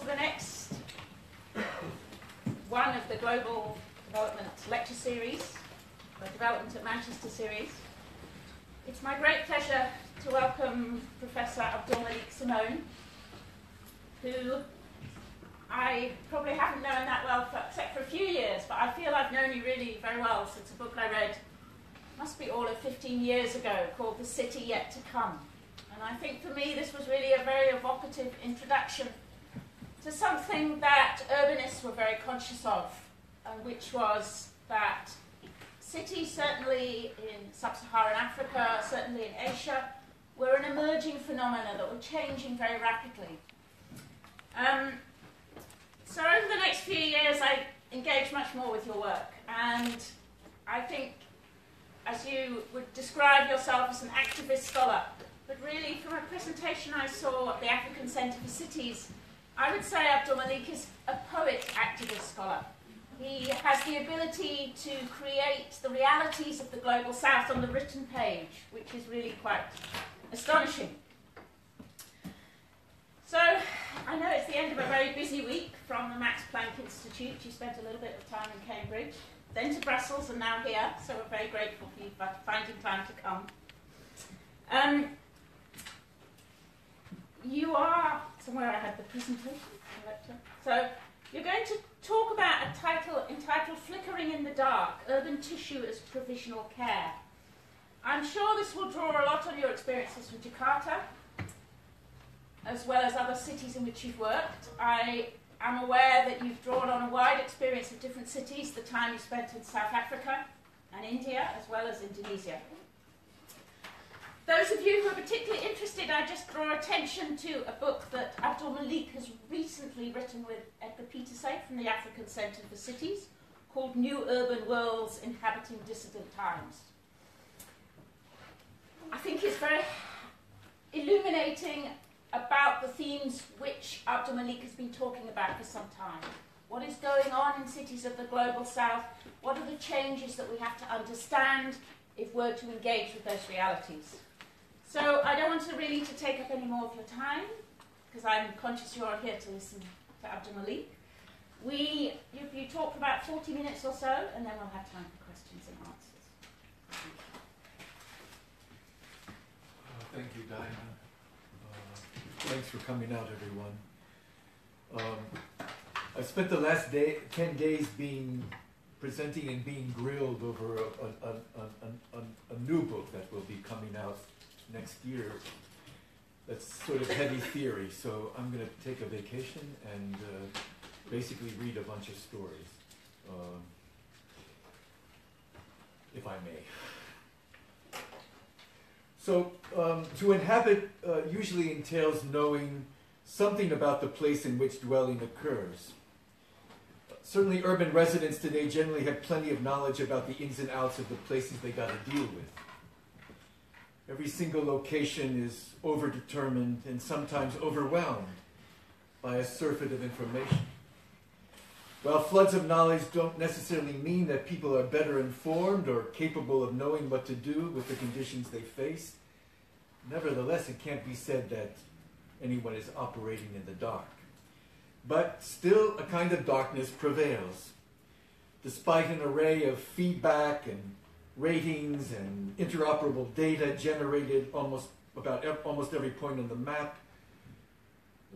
to the next one of the Global Development Lecture Series, the Development at Manchester series. It's my great pleasure to welcome Professor AbdouMaliq Simone, who I probably haven't known that well for, except for a few years, but I feel I've known you really very well since a book I read, must be all of 15 years ago, called The City Yet to Come. And I think for me this was really a very evocative introduction to something that urbanists were very conscious of, and which was that cities, certainly in sub Saharan Africa, certainly in Asia, were an emerging phenomenon that were changing very rapidly. Um, so, over the next few years, I engaged much more with your work, and I think, as you would describe yourself as an activist scholar, but really from a presentation I saw at the African Centre for Cities I would say AbdouMaliq is a poet activist scholar. He has the ability to create the realities of the global south on the written page, which is really quite astonishing. So, I know it's the end of a very busy week from the Max Planck Institute. You spent a little bit of time in Cambridge, then to Brussels, and now here, so we're very grateful for you for finding time to come. Um, you are somewhere I had the presentation. So you're going to talk about a title entitled Flickering in the Dark, Urban Tissue as Provisional Care. I'm sure this will draw a lot on your experiences with Jakarta, as well as other cities in which you've worked. I am aware that you've drawn on a wide experience of different cities, the time you spent in South Africa and India, as well as Indonesia. Those of you who are particularly interested, I just draw attention to a book that AbdouMaliq has recently written with Edgar Pieterse from the African Centre for Cities called New Urban Worlds Inhabiting Dissonant Times. I think it's very illuminating about the themes which AbdouMaliq has been talking about for some time. What is going on in cities of the global south? What are the changes that we have to understand if we're to engage with those realities? So I don't want to really to take up any more of your time because I'm conscious you're here to listen to AbdouMaliq. We, you, you talk for about 40 minutes or so, and then we'll have time for questions and answers. Uh, thank you, Diana. Uh, thanks for coming out, everyone. Um, I spent the last day, 10 days being presenting and being grilled over a, a, a, a, new book that will be coming out next year, that's sort of heavy theory. So I'm going to take a vacation and uh, basically read a bunch of stories, uh, if I may. So um, to inhabit uh, usually entails knowing something about the place in which dwelling occurs. Certainly urban residents today generally have plenty of knowledge about the ins and outs of the places they got to deal with. Every single location is overdetermined and sometimes overwhelmed by a surfeit of information. While floods of knowledge don't necessarily mean that people are better informed or capable of knowing what to do with the conditions they face, nevertheless, it can't be said that anyone is operating in the dark. But still, a kind of darkness prevails. Despite an array of feedback and ratings and interoperable data generated almost about almost every point on the map.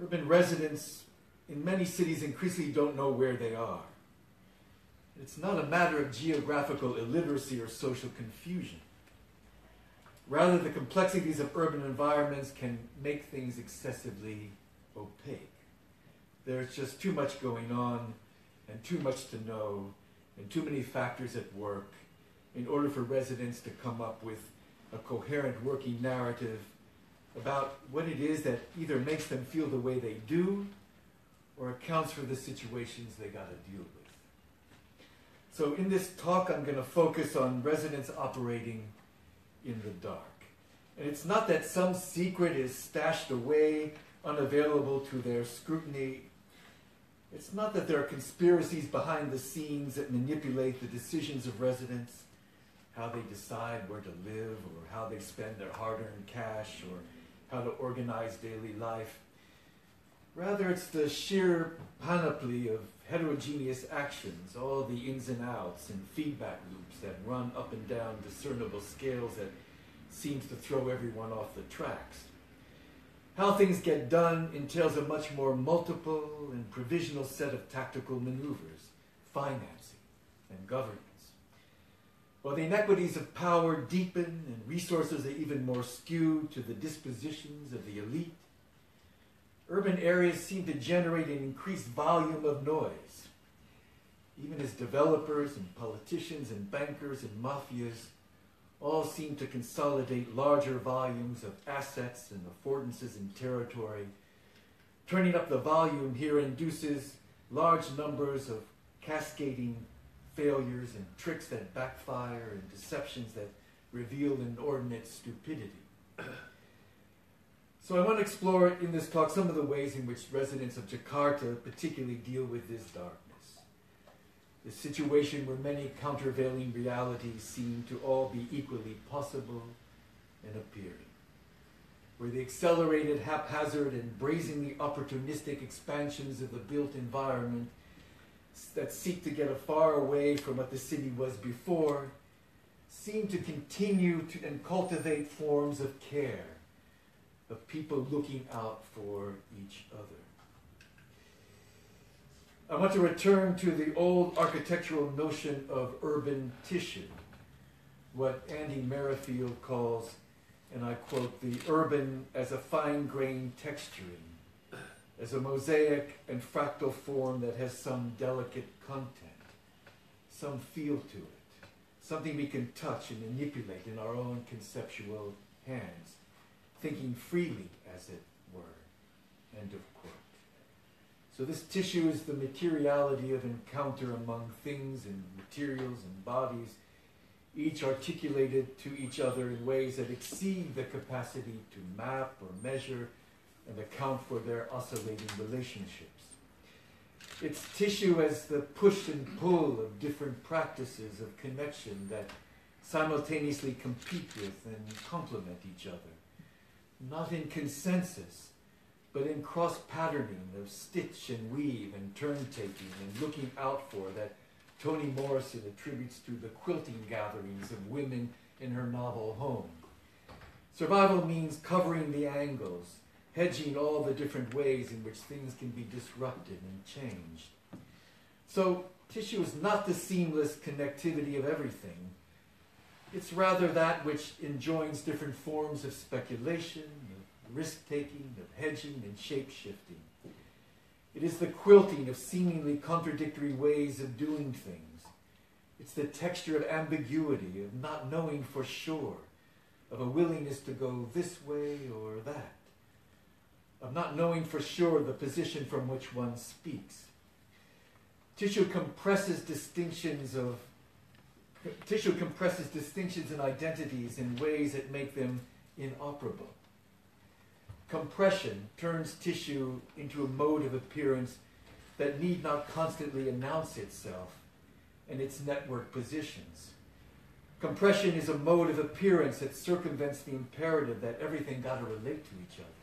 Urban residents in many cities increasingly don't know where they are. It's not a matter of geographical illiteracy or social confusion. Rather, the complexities of urban environments can make things excessively opaque. There's just too much going on and too much to know and too many factors at work in order for residents to come up with a coherent working narrative about what it is that either makes them feel the way they do or accounts for the situations they got to deal with. So in this talk, I'm going to focus on residents operating in the dark. And it's not that some secret is stashed away, unavailable to their scrutiny. It's not that there are conspiracies behind the scenes that manipulate the decisions of residents how they decide where to live or how they spend their hard earned cash or how to organize daily life. Rather, it's the sheer panoply of heterogeneous actions, all the ins and outs and feedback loops that run up and down discernible scales that seems to throw everyone off the tracks. How things get done entails a much more multiple and provisional set of tactical maneuvers, financing, and governance. While the inequities of power deepen and resources are even more skewed to the dispositions of the elite, urban areas seem to generate an increased volume of noise. Even as developers and politicians and bankers and mafias all seem to consolidate larger volumes of assets and affordances in territory, turning up the volume here induces large numbers of cascading failures and tricks that backfire and deceptions that reveal inordinate stupidity. So I want to explore in this talk some of the ways in which residents of Jakarta particularly deal with this darkness. The situation where many countervailing realities seem to all be equally possible and appearing. Where the accelerated, haphazard, and brazenly opportunistic expansions of the built environment that seek to get far away from what the city was before seem to continue to and cultivate forms of care of people looking out for each other. I want to return to the old architectural notion of urban tissue, what Andy Merrifield calls, and I quote, the urban as a fine grained texturing, as a mosaic and fractal form that has some delicate content, some feel to it, something we can touch and manipulate in our own conceptual hands thinking freely, as it were. End of quote. So this tissue is the materiality of encounter among things and materials and bodies, each articulated to each other in ways that exceed the capacity to map or measure and account for their oscillating relationships. It's tissue as the push and pull of different practices of connection that simultaneously compete with and complement each other not in consensus, but in cross patterning of stitch and weave and turn taking and looking out for that Toni Morrison attributes to the quilting gatherings of women in her novel Home. Survival means covering the angles, hedging all the different ways in which things can be disrupted and changed. So, tissue is not the seamless connectivity of everything, it's rather that which enjoins different forms of speculation, of risk taking, of hedging, and shape shifting. It is the quilting of seemingly contradictory ways of doing things. It's the texture of ambiguity, of not knowing for sure, of a willingness to go this way or that, of not knowing for sure the position from which one speaks. Tissue compresses distinctions of Tissue compresses distinctions and identities in ways that make them inoperable. Compression turns tissue into a mode of appearance that need not constantly announce itself and its network positions. Compression is a mode of appearance that circumvents the imperative that everything got to relate to each other.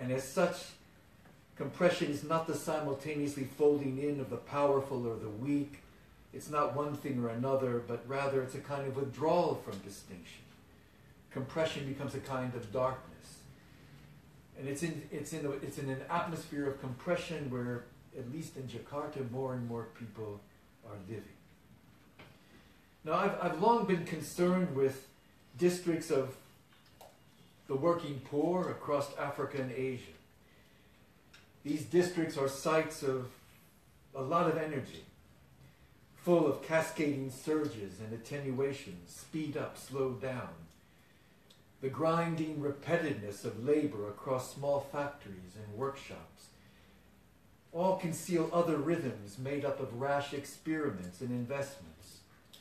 And as such, compression is not the simultaneously folding in of the powerful or the weak, it's not one thing or another, but rather it's a kind of withdrawal from distinction. Compression becomes a kind of darkness. And it's in, it's, in it's in an atmosphere of compression where, at least in Jakarta, more and more people are living. Now, I've, I've long been concerned with districts of the working poor across Africa and Asia. These districts are sites of a lot of energy full of cascading surges and attenuations, speed up, slow down. The grinding repetitiveness of labor across small factories and workshops all conceal other rhythms made up of rash experiments and investments,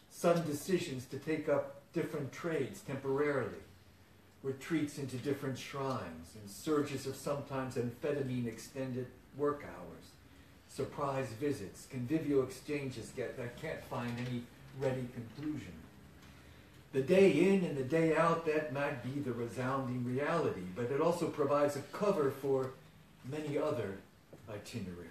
sudden decisions to take up different trades temporarily, retreats into different shrines, and surges of sometimes amphetamine extended work hours surprise visits, convivial exchanges get, that can't find any ready conclusion. The day in and the day out, that might be the resounding reality, but it also provides a cover for many other itineraries.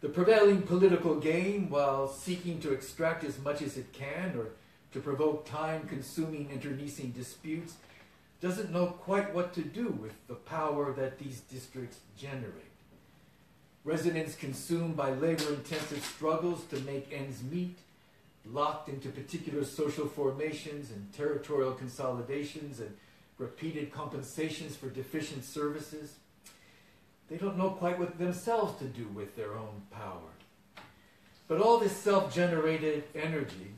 The prevailing political game, while seeking to extract as much as it can or to provoke time consuming internecine disputes, doesn't know quite what to do with the power that these districts generate. Residents consumed by labor intensive struggles to make ends meet, locked into particular social formations and territorial consolidations and repeated compensations for deficient services. They don't know quite what themselves to do with their own power. But all this self generated energy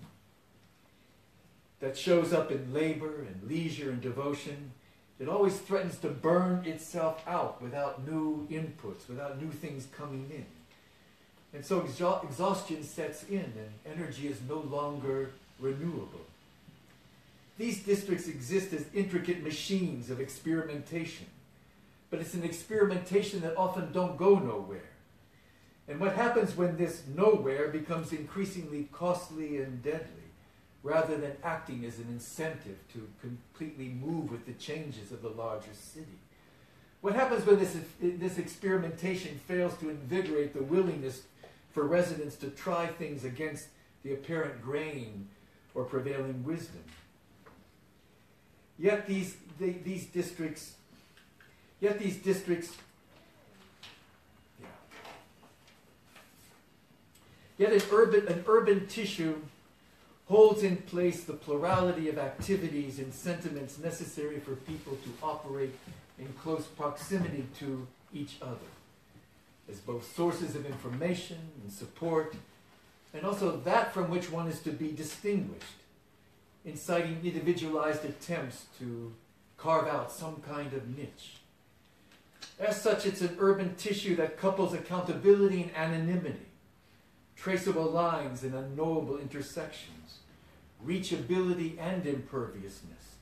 that shows up in labor and leisure and devotion, it always threatens to burn itself out without new inputs, without new things coming in. And so exhaustion sets in and energy is no longer renewable. These districts exist as intricate machines of experimentation, but it's an experimentation that often don't go nowhere. And what happens when this nowhere becomes increasingly costly and deadly? Rather than acting as an incentive to completely move with the changes of the larger city. What happens when this, this experimentation fails to invigorate the willingness for residents to try things against the apparent grain or prevailing wisdom? Yet these, these districts, yet these districts, yeah. Yet an urban, an urban tissue holds in place the plurality of activities and sentiments necessary for people to operate in close proximity to each other as both sources of information and support, and also that from which one is to be distinguished, inciting individualized attempts to carve out some kind of niche. As such, it's an urban tissue that couples accountability and anonymity, traceable lines and unknowable intersections reachability and imperviousness,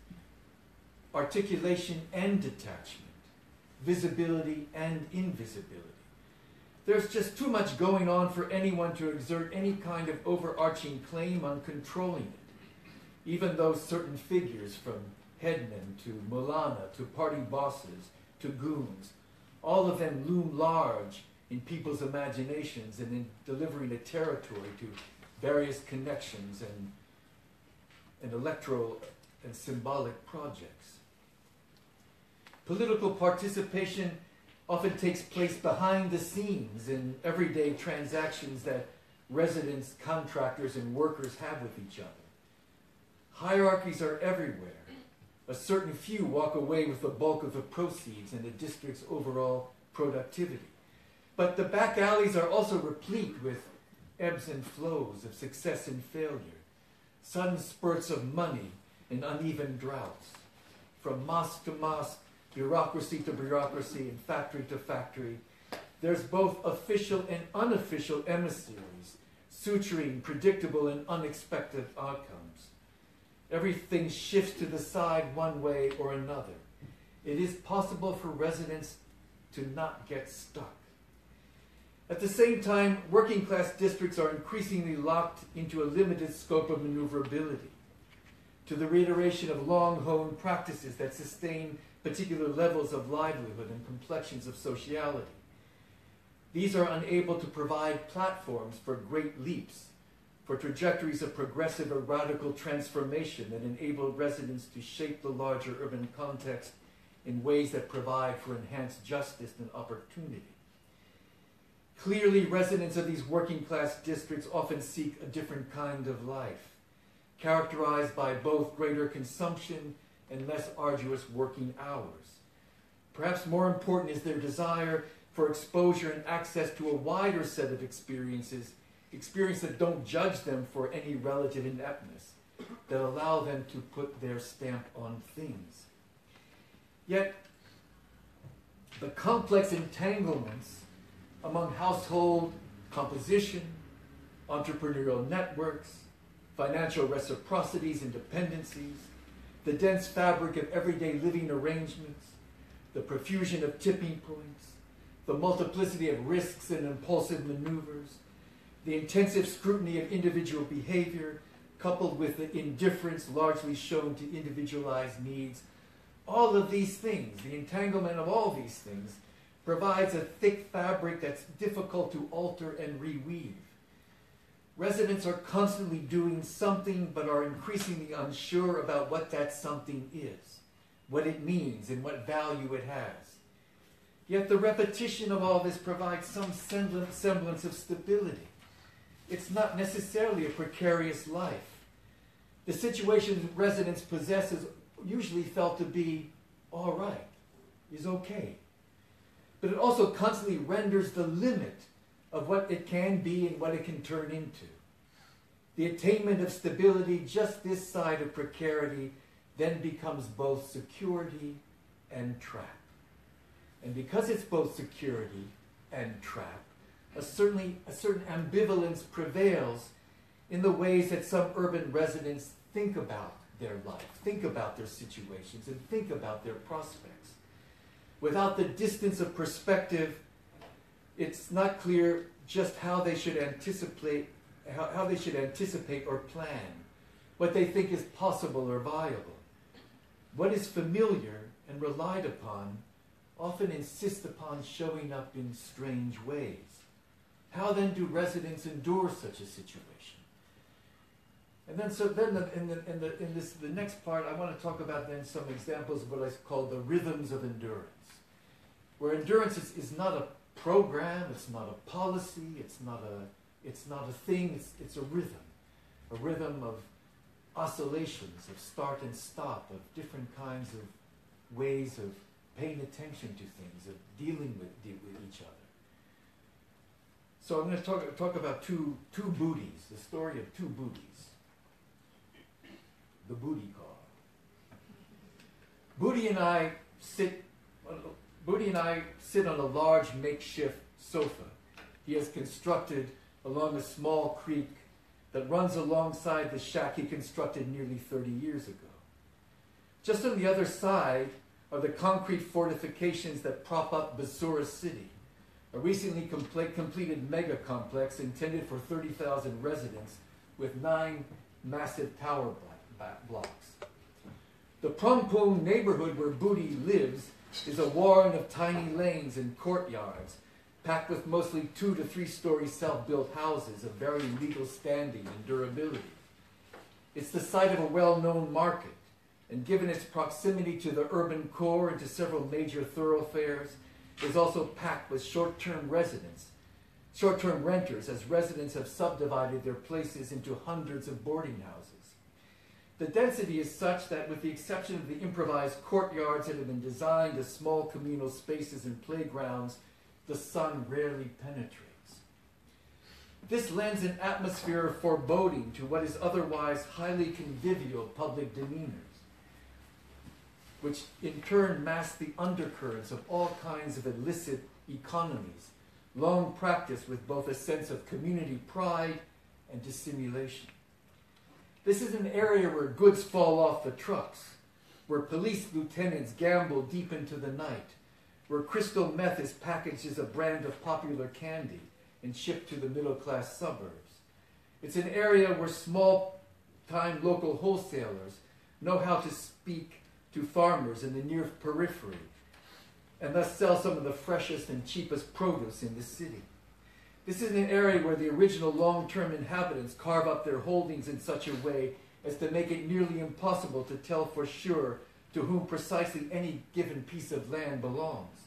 articulation and detachment, visibility and invisibility. There's just too much going on for anyone to exert any kind of overarching claim on controlling it, even though certain figures from headmen to Mulana to party bosses to goons, all of them loom large in people's imaginations and in delivering a territory to various connections and and electoral and symbolic projects. Political participation often takes place behind the scenes in everyday transactions that residents, contractors, and workers have with each other. Hierarchies are everywhere. A certain few walk away with the bulk of the proceeds and the district's overall productivity. But the back alleys are also replete with ebbs and flows of success and failure sudden spurts of money in uneven droughts. From mosque to mosque, bureaucracy to bureaucracy, and factory to factory, there's both official and unofficial emissaries, suturing predictable and unexpected outcomes. Everything shifts to the side one way or another. It is possible for residents to not get stuck. At the same time, working class districts are increasingly locked into a limited scope of maneuverability, to the reiteration of long honed practices that sustain particular levels of livelihood and complexions of sociality. These are unable to provide platforms for great leaps, for trajectories of progressive or radical transformation that enable residents to shape the larger urban context in ways that provide for enhanced justice and opportunity. Clearly, residents of these working class districts often seek a different kind of life, characterized by both greater consumption and less arduous working hours. Perhaps more important is their desire for exposure and access to a wider set of experiences, experiences that don't judge them for any relative ineptness, that allow them to put their stamp on things. Yet, the complex entanglements among household composition, entrepreneurial networks, financial reciprocities and dependencies, the dense fabric of everyday living arrangements, the profusion of tipping points, the multiplicity of risks and impulsive maneuvers, the intensive scrutiny of individual behavior, coupled with the indifference largely shown to individualized needs, all of these things, the entanglement of all these things, provides a thick fabric that's difficult to alter and reweave. Residents are constantly doing something but are increasingly unsure about what that something is, what it means, and what value it has. Yet the repetition of all this provides some semblance of stability. It's not necessarily a precarious life. The situation residents possess is usually felt to be all right, is okay. But it also constantly renders the limit of what it can be and what it can turn into. The attainment of stability just this side of precarity then becomes both security and trap. And because it's both security and trap, a, certainly, a certain ambivalence prevails in the ways that some urban residents think about their life, think about their situations, and think about their prospects. Without the distance of perspective, it's not clear just how they should anticipate how, how they should anticipate or plan, what they think is possible or viable. What is familiar and relied upon often insist upon showing up in strange ways. How then do residents endure such a situation? And then, so then, the, in, the, in, the, in this, the next part, I want to talk about then some examples of what I call the rhythms of endurance, where endurance is, is not a program, it's not a policy, it's not a, it's not a thing, it's, it's a rhythm, a rhythm of oscillations, of start and stop, of different kinds of ways of paying attention to things, of dealing with, deal with each other. So I'm going to talk, talk about two, two booties, the story of two booties. The booty call. Booty and I sit, Booty and I sit on a large makeshift sofa he has constructed along a small creek that runs alongside the shack he constructed nearly 30 years ago. Just on the other side are the concrete fortifications that prop up Bassura City, a recently complete, completed mega complex intended for 30,000 residents with nine massive tower blocks. The Prumpung neighborhood where Booty lives is a warren of tiny lanes and courtyards, packed with mostly two to three story self built houses of very legal standing and durability. It's the site of a well known market, and given its proximity to the urban core and to several major thoroughfares, is also packed with short term residents, short term renters, as residents have subdivided their places into hundreds of boarding houses. The density is such that, with the exception of the improvised courtyards that have been designed as small communal spaces and playgrounds, the sun rarely penetrates. This lends an atmosphere of foreboding to what is otherwise highly convivial public demeanors which in turn mask the undercurrents of all kinds of illicit economies, long practiced with both a sense of community pride and dissimulation. This is an area where goods fall off the trucks, where police lieutenants gamble deep into the night, where crystal meth is packaged as a brand of popular candy and shipped to the middle class suburbs. It's an area where small time local wholesalers know how to speak to farmers in the near periphery and thus sell some of the freshest and cheapest produce in the city. This is an area where the original long term inhabitants carve up their holdings in such a way as to make it nearly impossible to tell for sure to whom precisely any given piece of land belongs,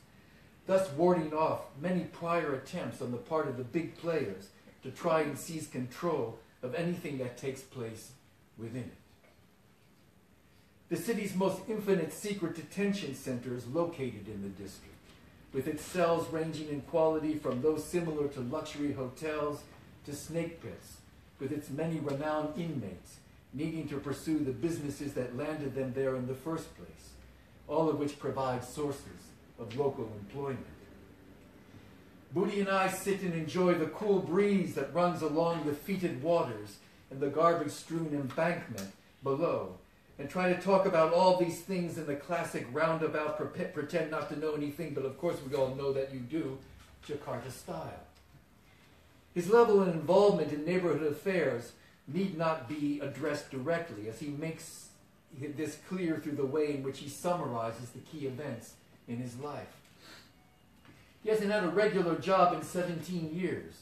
thus warding off many prior attempts on the part of the big players to try and seize control of anything that takes place within it. The city's most infinite secret detention center is located in the district, with its cells ranging in quality from those similar to luxury hotels to snake pits, with its many renowned inmates needing to pursue the businesses that landed them there in the first place, all of which provide sources of local employment. Booty and I sit and enjoy the cool breeze that runs along the fetid waters and the garbage strewn embankment below and try to talk about all these things in the classic roundabout pretend not to know anything, but of course we all know that you do, Jakarta style. His level of involvement in neighborhood affairs need not be addressed directly, as he makes this clear through the way in which he summarizes the key events in his life. He hasn't had a regular job in 17 years,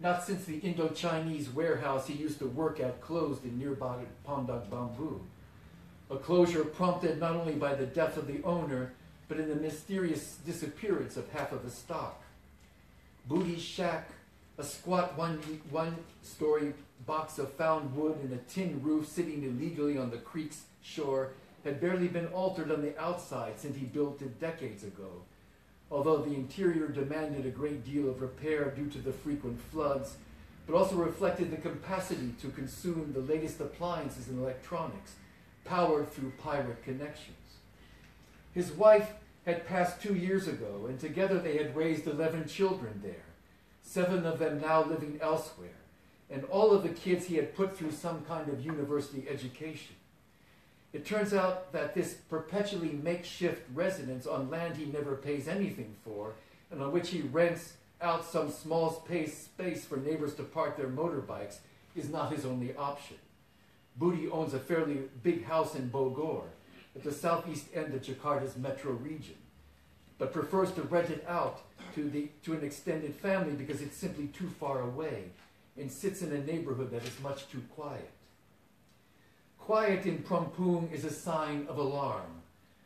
not since the Indo-Chinese warehouse he used to work at closed in nearby Pondok Bambu. A closure prompted not only by the death of the owner, but in the mysterious disappearance of half of the stock. Booty's shack, a squat one, one story box of found wood and a tin roof sitting illegally on the creek's shore, had barely been altered on the outside since he built it decades ago. Although the interior demanded a great deal of repair due to the frequent floods, but also reflected the capacity to consume the latest appliances and electronics, powered through pirate connections. His wife had passed two years ago, and together they had raised 11 children there, seven of them now living elsewhere, and all of the kids he had put through some kind of university education. It turns out that this perpetually makeshift residence on land he never pays anything for, and on which he rents out some small space, space for neighbors to park their motorbikes, is not his only option. Booty owns a fairly big house in Bogor, at the southeast end of Jakarta's metro region, but prefers to rent it out to, the, to an extended family because it's simply too far away and sits in a neighborhood that is much too quiet. Quiet in Prumpung is a sign of alarm,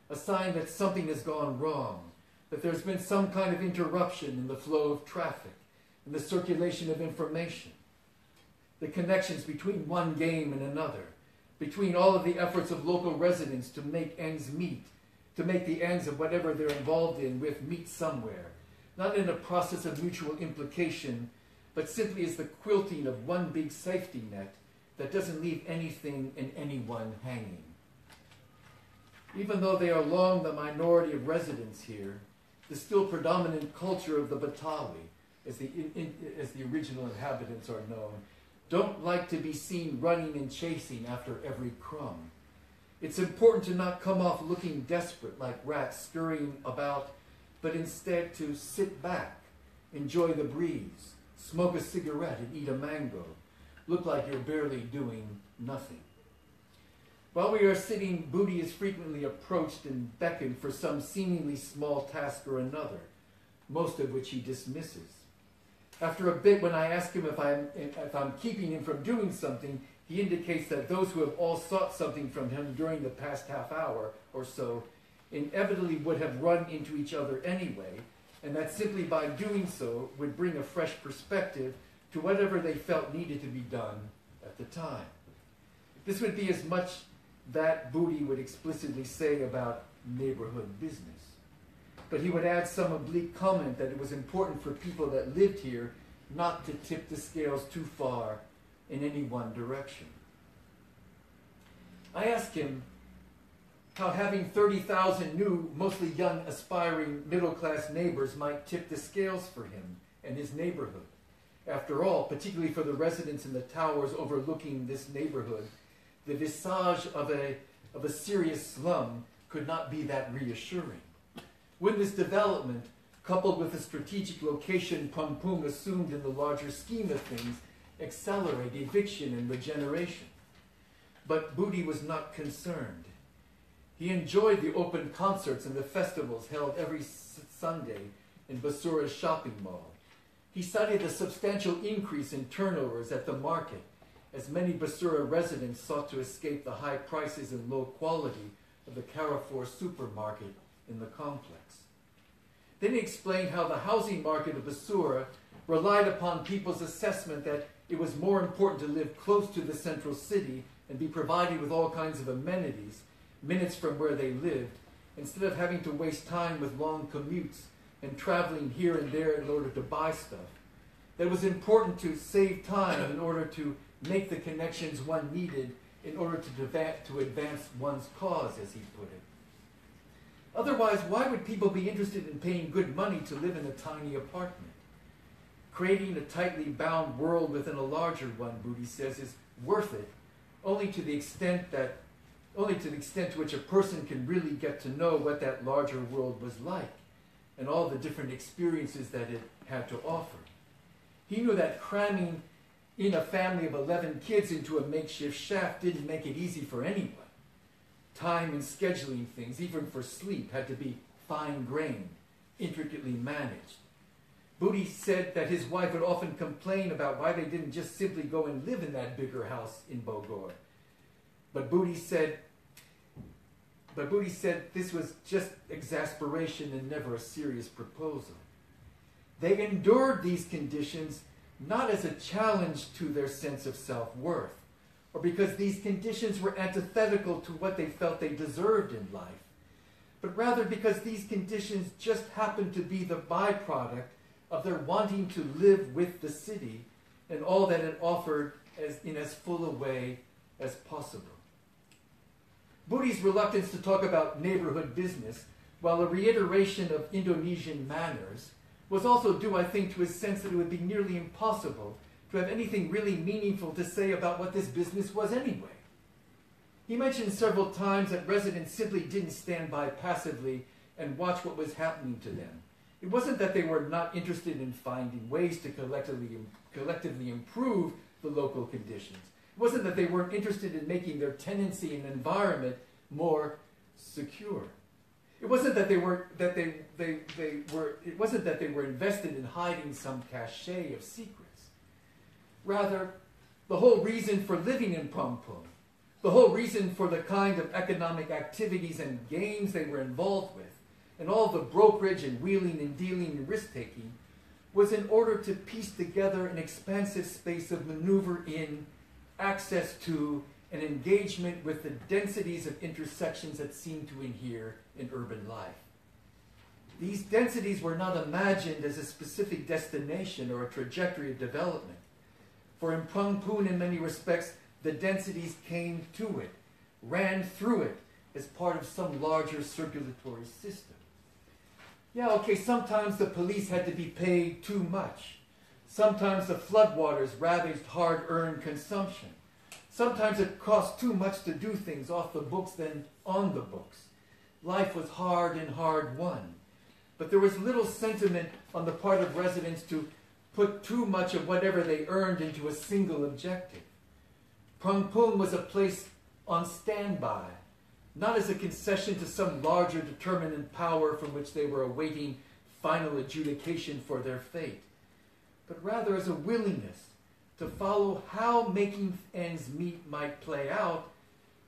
a sign that something has gone wrong, that there's been some kind of interruption in the flow of traffic, in the circulation of information, the connections between one game and another, between all of the efforts of local residents to make ends meet, to make the ends of whatever they're involved in with meet somewhere, not in a process of mutual implication, but simply as the quilting of one big safety net that doesn't leave anything and anyone hanging. Even though they are long the minority of residents here, the still predominant culture of the Betawi, as the, in, in, as the original inhabitants are known, don't like to be seen running and chasing after every crumb. It's important to not come off looking desperate like rats scurrying about, but instead to sit back, enjoy the breeze, smoke a cigarette and eat a mango, look like you're barely doing nothing. While we are sitting, Booty is frequently approached and beckoned for some seemingly small task or another, most of which he dismisses. After a bit, when I ask him if I'm, if I'm keeping him from doing something, he indicates that those who have all sought something from him during the past half hour or so inevitably would have run into each other anyway, and that simply by doing so would bring a fresh perspective to whatever they felt needed to be done at the time. This would be as much that Booty would explicitly say about neighborhood business. But he would add some oblique comment that it was important for people that lived here not to tip the scales too far in any one direction. I asked him how having 30,000 new, mostly young, aspiring middle class neighbors might tip the scales for him and his neighborhood. After all, particularly for the residents in the towers overlooking this neighborhood, the visage of a, of a serious slum could not be that reassuring. When this development, coupled with the strategic location Prumpung assumed in the larger scheme of things, accelerate eviction and regeneration. But Booty was not concerned. He enjoyed the open concerts and the festivals held every Sunday in Bassura's shopping mall. He cited the substantial increase in turnovers at the market as many Bassura residents sought to escape the high prices and low quality of the Carrefour supermarket in the complex. Then he explained how the housing market of Bassura relied upon people's assessment that it was more important to live close to the central city and be provided with all kinds of amenities, minutes from where they lived, instead of having to waste time with long commutes and traveling here and there in order to buy stuff. That it was important to save time in order to make the connections one needed in order to, to advance one's cause, as he put it. Otherwise, why would people be interested in paying good money to live in a tiny apartment? Creating a tightly bound world within a larger one, Booty says, is worth it only to the extent that only to the extent to which a person can really get to know what that larger world was like and all the different experiences that it had to offer. He knew that cramming in a family of 11 kids into a makeshift shaft didn't make it easy for anyone. Time and scheduling things, even for sleep, had to be fine grained, intricately managed. Booty said that his wife would often complain about why they didn't just simply go and live in that bigger house in Bogor. But Booty said, but Booty said this was just exasperation and never a serious proposal. They endured these conditions not as a challenge to their sense of self worth, or because these conditions were antithetical to what they felt they deserved in life, but rather because these conditions just happened to be the byproduct of their wanting to live with the city and all that it offered as, in as full a way as possible. Booty's reluctance to talk about neighborhood business, while a reiteration of Indonesian manners, was also due, I think, to his sense that it would be nearly impossible to have anything really meaningful to say about what this business was anyway. He mentioned several times that residents simply didn't stand by passively and watch what was happening to them. It wasn't that they were not interested in finding ways to collectively, collectively improve the local conditions. It wasn't that they weren't interested in making their tenancy and environment more secure. It wasn't that they were that they, they, they were it wasn't that they were invested in hiding some cachet of secrets. Rather, the whole reason for living in Pung, the whole reason for the kind of economic activities and games they were involved with, and all the brokerage and wheeling and dealing and risk taking, was in order to piece together an expansive space of maneuver in, access to, and engagement with the densities of intersections that seem to inhere in urban life. These densities were not imagined as a specific destination or a trajectory of development. For in Prumpung, in many respects, the densities came to it, ran through it as part of some larger circulatory system. Yeah, okay, sometimes the police had to be paid too much. Sometimes the floodwaters ravaged hard earned consumption. Sometimes it cost too much to do things off the books than on the books. Life was hard and hard won. But there was little sentiment on the part of residents to put too much of whatever they earned into a single objective. Prumpung was a place on standby, not as a concession to some larger determinant power from which they were awaiting final adjudication for their fate, but rather as a willingness to follow how making ends meet might play out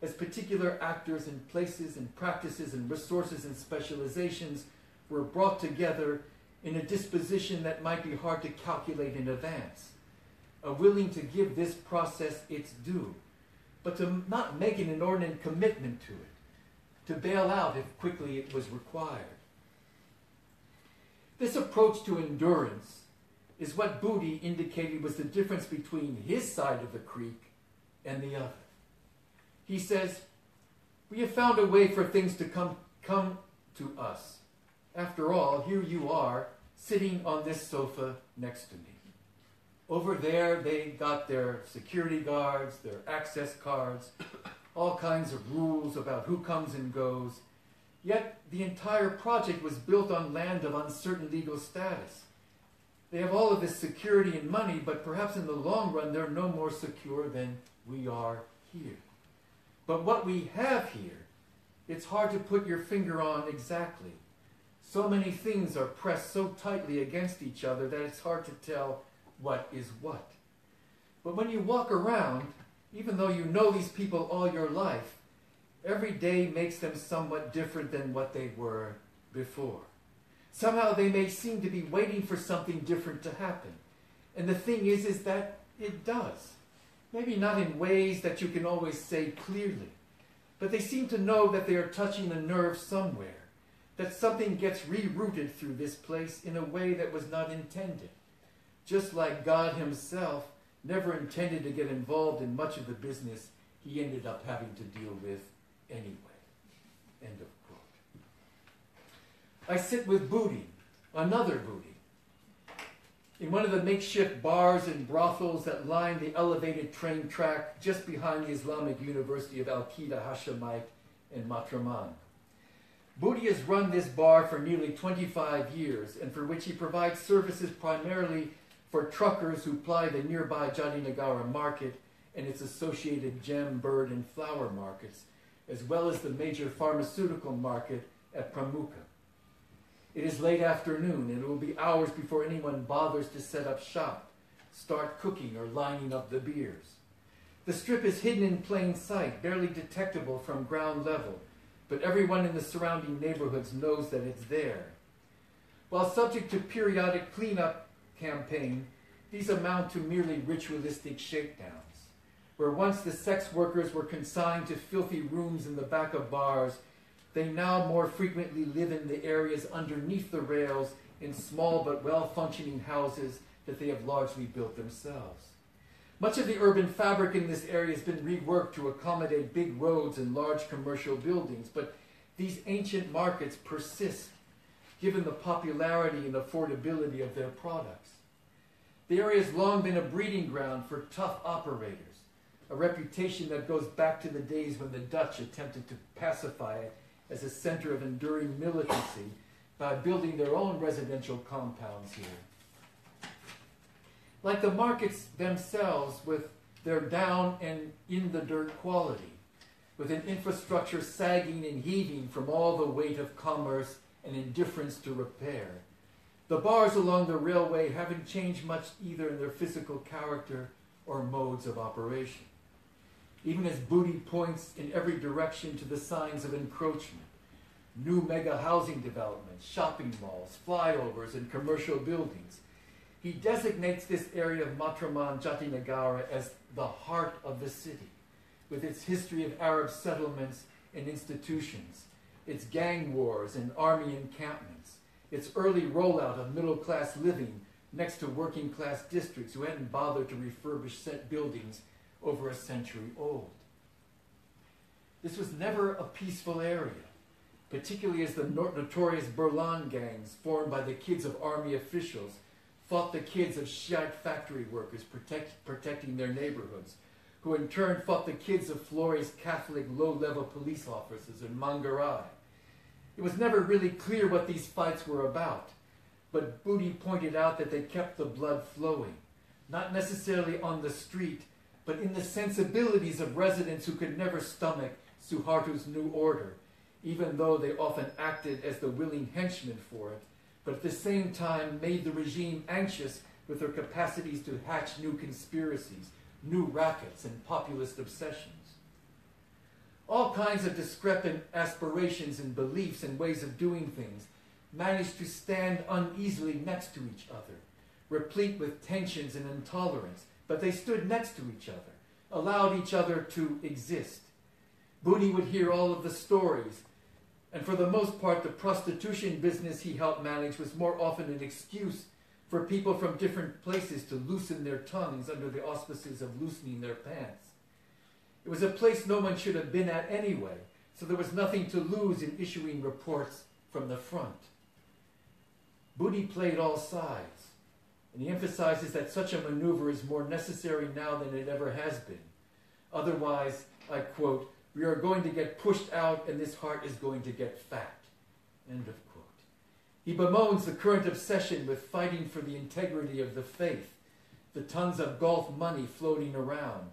as particular actors and places and practices and resources and specializations were brought together in a disposition that might be hard to calculate in advance, a willing to give this process its due, but to not make an inordinate commitment to it, to bail out if quickly it was required. This approach to endurance is what Booty indicated was the difference between his side of the creek and the other. He says, We have found a way for things to come, come to us. After all, here you are, sitting on this sofa next to me. Over there, they got their security guards, their access cards, all kinds of rules about who comes and goes. Yet the entire project was built on land of uncertain legal status. They have all of this security and money, but perhaps in the long run they're no more secure than we are here. But what we have here, it's hard to put your finger on exactly. So many things are pressed so tightly against each other that it's hard to tell what is what. But when you walk around, even though you know these people all your life, every day makes them somewhat different than what they were before. Somehow they may seem to be waiting for something different to happen. And the thing is, is that it does. Maybe not in ways that you can always say clearly, but they seem to know that they are touching a nerve somewhere, that something gets rerouted through this place in a way that was not intended. Just like God Himself never intended to get involved in much of the business He ended up having to deal with anyway. End of quote. I sit with Booty, another Booty, in one of the makeshift bars and brothels that line the elevated train track just behind the Islamic University of Al Qaeda Hashemite in Matraman. Booty has run this bar for nearly 25 years, and for which he provides services primarily for truckers who ply the nearby Jatinegara market and its associated gem, bird, and flower markets, as well as the major pharmaceutical market at Pramuka. It is late afternoon, and it will be hours before anyone bothers to set up shop, start cooking, or lining up the beers. The strip is hidden in plain sight, barely detectable from ground level, but everyone in the surrounding neighborhoods knows that it's there. While subject to periodic cleanup campaign, these amount to merely ritualistic shakedowns, where once the sex workers were consigned to filthy rooms in the back of bars, they now more frequently live in the areas underneath the rails in small but well functioning houses that they have largely built themselves. Much of the urban fabric in this area has been reworked to accommodate big roads and large commercial buildings, but these ancient markets persist given the popularity and affordability of their products. The area has long been a breeding ground for tough operators, a reputation that goes back to the days when the Dutch attempted to pacify it as a center of enduring militancy by building their own residential compounds here. Like the markets themselves, with their down and in the dirt quality, with an infrastructure sagging and heaving from all the weight of commerce and indifference to repair. The bars along the railway haven't changed much either in their physical character or modes of operation even as Budi points in every direction to the signs of encroachment. New mega housing developments, shopping malls, flyovers, and commercial buildings. He designates this area of Matraman Jatinegara as the heart of the city, with its history of Arab settlements and institutions, its gang wars and army encampments, its early rollout of middle class living next to working class districts who hadn't bothered to refurbish set buildings over a century old. This was never a peaceful area, particularly as the notorious Berlan gangs formed by the kids of army officials fought the kids of Shiite factory workers protect, protecting their neighborhoods, who in turn fought the kids of Flores Catholic low-level police officers in Manggarai. It was never really clear what these fights were about, but Budi pointed out that they kept the blood flowing, not necessarily on the street, but in the sensibilities of residents who could never stomach Suharto's new order, even though they often acted as the willing henchmen for it, but at the same time made the regime anxious with their capacities to hatch new conspiracies, new rackets, and populist obsessions. All kinds of discrepant aspirations and beliefs and ways of doing things managed to stand uneasily next to each other, replete with tensions and intolerance, but they stood next to each other, allowed each other to exist. Budi would hear all of the stories, and for the most part, the prostitution business he helped manage was more often an excuse for people from different places to loosen their tongues under the auspices of loosening their pants. It was a place no one should have been at anyway, so there was nothing to lose in issuing reports from the front. Budi played all sides. And he emphasizes that such a maneuver is more necessary now than it ever has been. Otherwise, I quote, we are going to get pushed out and this heart is going to get fat. End of quote. He bemoans the current obsession with fighting for the integrity of the faith, the tons of Gulf money floating around,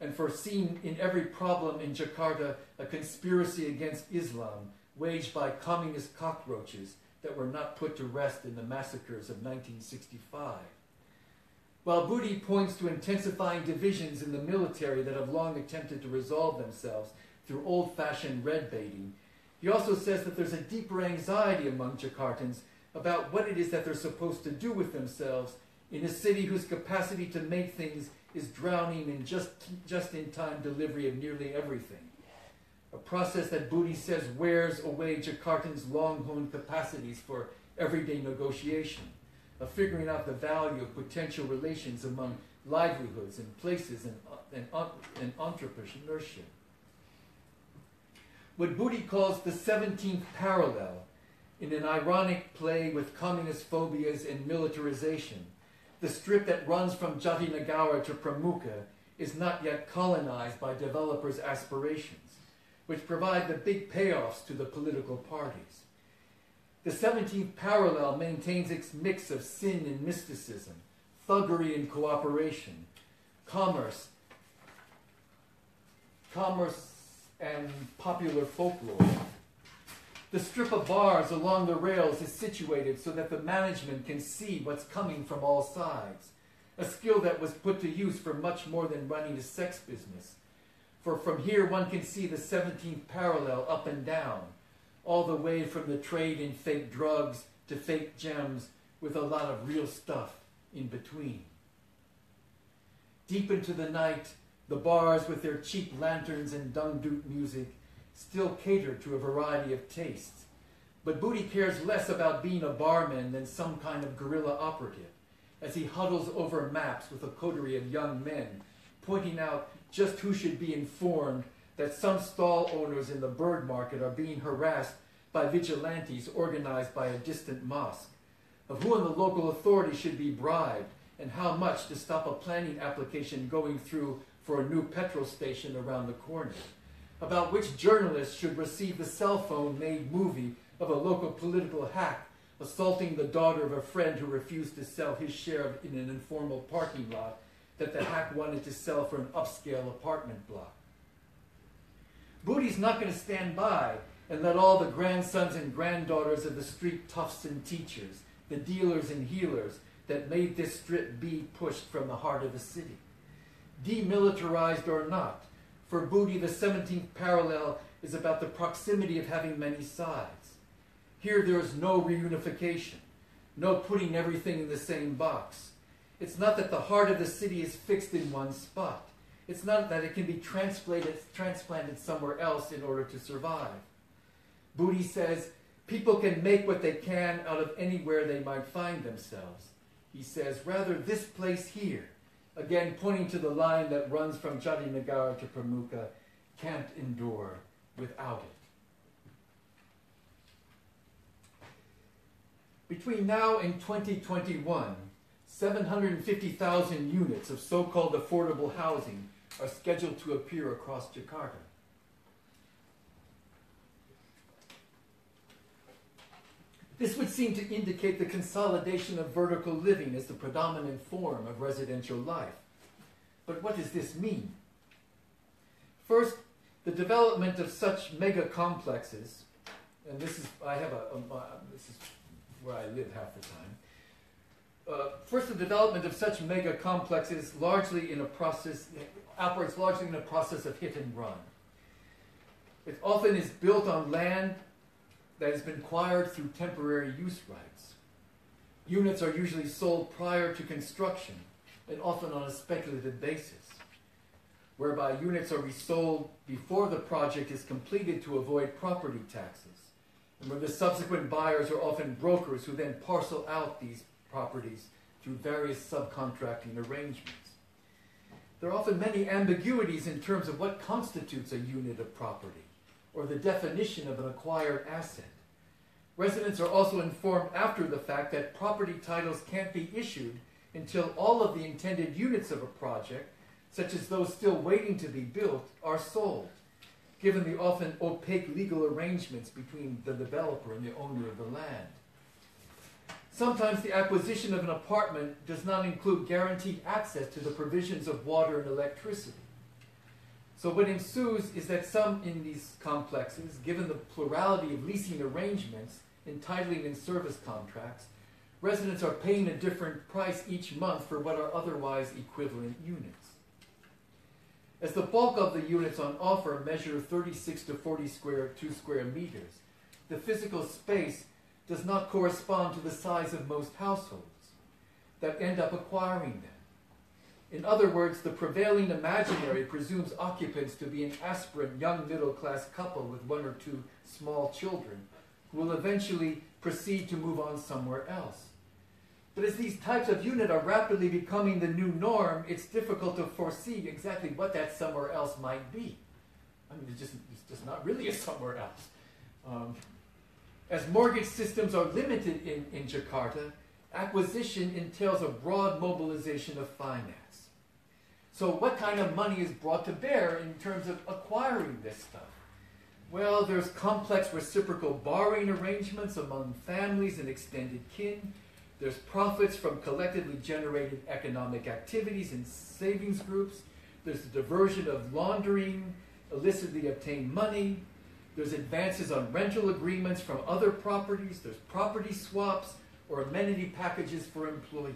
and for seeing in every problem in Jakarta a conspiracy against Islam waged by communist cockroaches that were not put to rest in the massacres of 1965. While Budi points to intensifying divisions in the military that have long attempted to resolve themselves through old fashioned red baiting, he also says that there's a deeper anxiety among Jakartans about what it is that they're supposed to do with themselves in a city whose capacity to make things is drowning in just, just in time delivery of nearly everything. A process that Budi says wears away Jakartans' long-honed capacities for everyday negotiation, of figuring out the value of potential relations among livelihoods and places and, and, and entrepreneurship. What Budi calls the 17th parallel in an ironic play with communist phobias and militarization, the strip that runs from Jatinegara to Pramuka is not yet colonized by developers' aspirations which provide the big payoffs to the political parties. The 17th parallel maintains its mix of sin and mysticism, thuggery and cooperation, commerce, commerce and popular folklore. The strip of bars along the rails is situated so that the management can see what's coming from all sides, a skill that was put to use for much more than running a sex business. For from here one can see the 17th parallel up and down, all the way from the trade in fake drugs to fake gems with a lot of real stuff in between. Deep into the night, the bars with their cheap lanterns and dangdut music still cater to a variety of tastes. But Budi cares less about being a barman than some kind of guerrilla operative, as he huddles over maps with a coterie of young men, pointing out just who should be informed that some stall owners in the bird market are being harassed by vigilantes organized by a distant mosque, of who in the local authority should be bribed, and how much to stop a planning application going through for a new petrol station around the corner, about which journalist should receive the cell phone made movie of a local political hack assaulting the daughter of a friend who refused to sell his share in an informal parking lot that the hack wanted to sell for an upscale apartment block. Budi's not going to stand by and let all the grandsons and granddaughters of the street toughs and teachers, the dealers and healers that made this strip be pushed from the heart of the city. Demilitarized or not, for Budi, the 17th parallel is about the proximity of having many sides. Here there is no reunification, no putting everything in the same box. It's not that the heart of the city is fixed in one spot. It's not that it can be transplanted, transplanted somewhere else in order to survive. Budi says people can make what they can out of anywhere they might find themselves. He says, rather, this place here, again pointing to the line that runs from Jatinegara to Pramuka, can't endure without it. Between now and 2021, 750,000 units of so called affordable housing are scheduled to appear across Jakarta. This would seem to indicate the consolidation of vertical living as the predominant form of residential life. But what does this mean? First, the development of such mega complexes, and this is, I have a, a, a this is where I live half the time, uh, first, the development of such mega complexes largely in a process operates largely in a process of hit and run. It often is built on land that has been acquired through temporary use rights. Units are usually sold prior to construction and often on a speculative basis, whereby units are resold before the project is completed to avoid property taxes, and where the subsequent buyers are often brokers who then parcel out these properties through various subcontracting arrangements. There are often many ambiguities in terms of what constitutes a unit of property or the definition of an acquired asset. Residents are also informed after the fact that property titles can't be issued until all of the intended units of a project, such as those still waiting to be built, are sold, given the often opaque legal arrangements between the developer and the owner of the land. Sometimes the acquisition of an apartment does not include guaranteed access to the provisions of water and electricity. So what ensues is that some in these complexes, given the plurality of leasing arrangements, entitling and service contracts, residents are paying a different price each month for what are otherwise equivalent units. As the bulk of the units on offer measure 36 to 40 square, 2 square meters, the physical space does not correspond to the size of most households that end up acquiring them. In other words, the prevailing imaginary presumes occupants to be an aspirant young middle class couple with one or two small children who will eventually proceed to move on somewhere else. But as these types of unit are rapidly becoming the new norm, it's difficult to foresee exactly what that somewhere else might be. I mean, it's just, it's just not really a somewhere else. Um, as mortgage systems are limited in, in Jakarta, acquisition entails a broad mobilization of finance. So, what kind of money is brought to bear in terms of acquiring this stuff? Well, there's complex reciprocal borrowing arrangements among families and extended kin. There's profits from collectively generated economic activities in savings groups. There's the diversion of laundering illicitly obtained money. There's advances on rental agreements from other properties. There's property swaps or amenity packages for employees.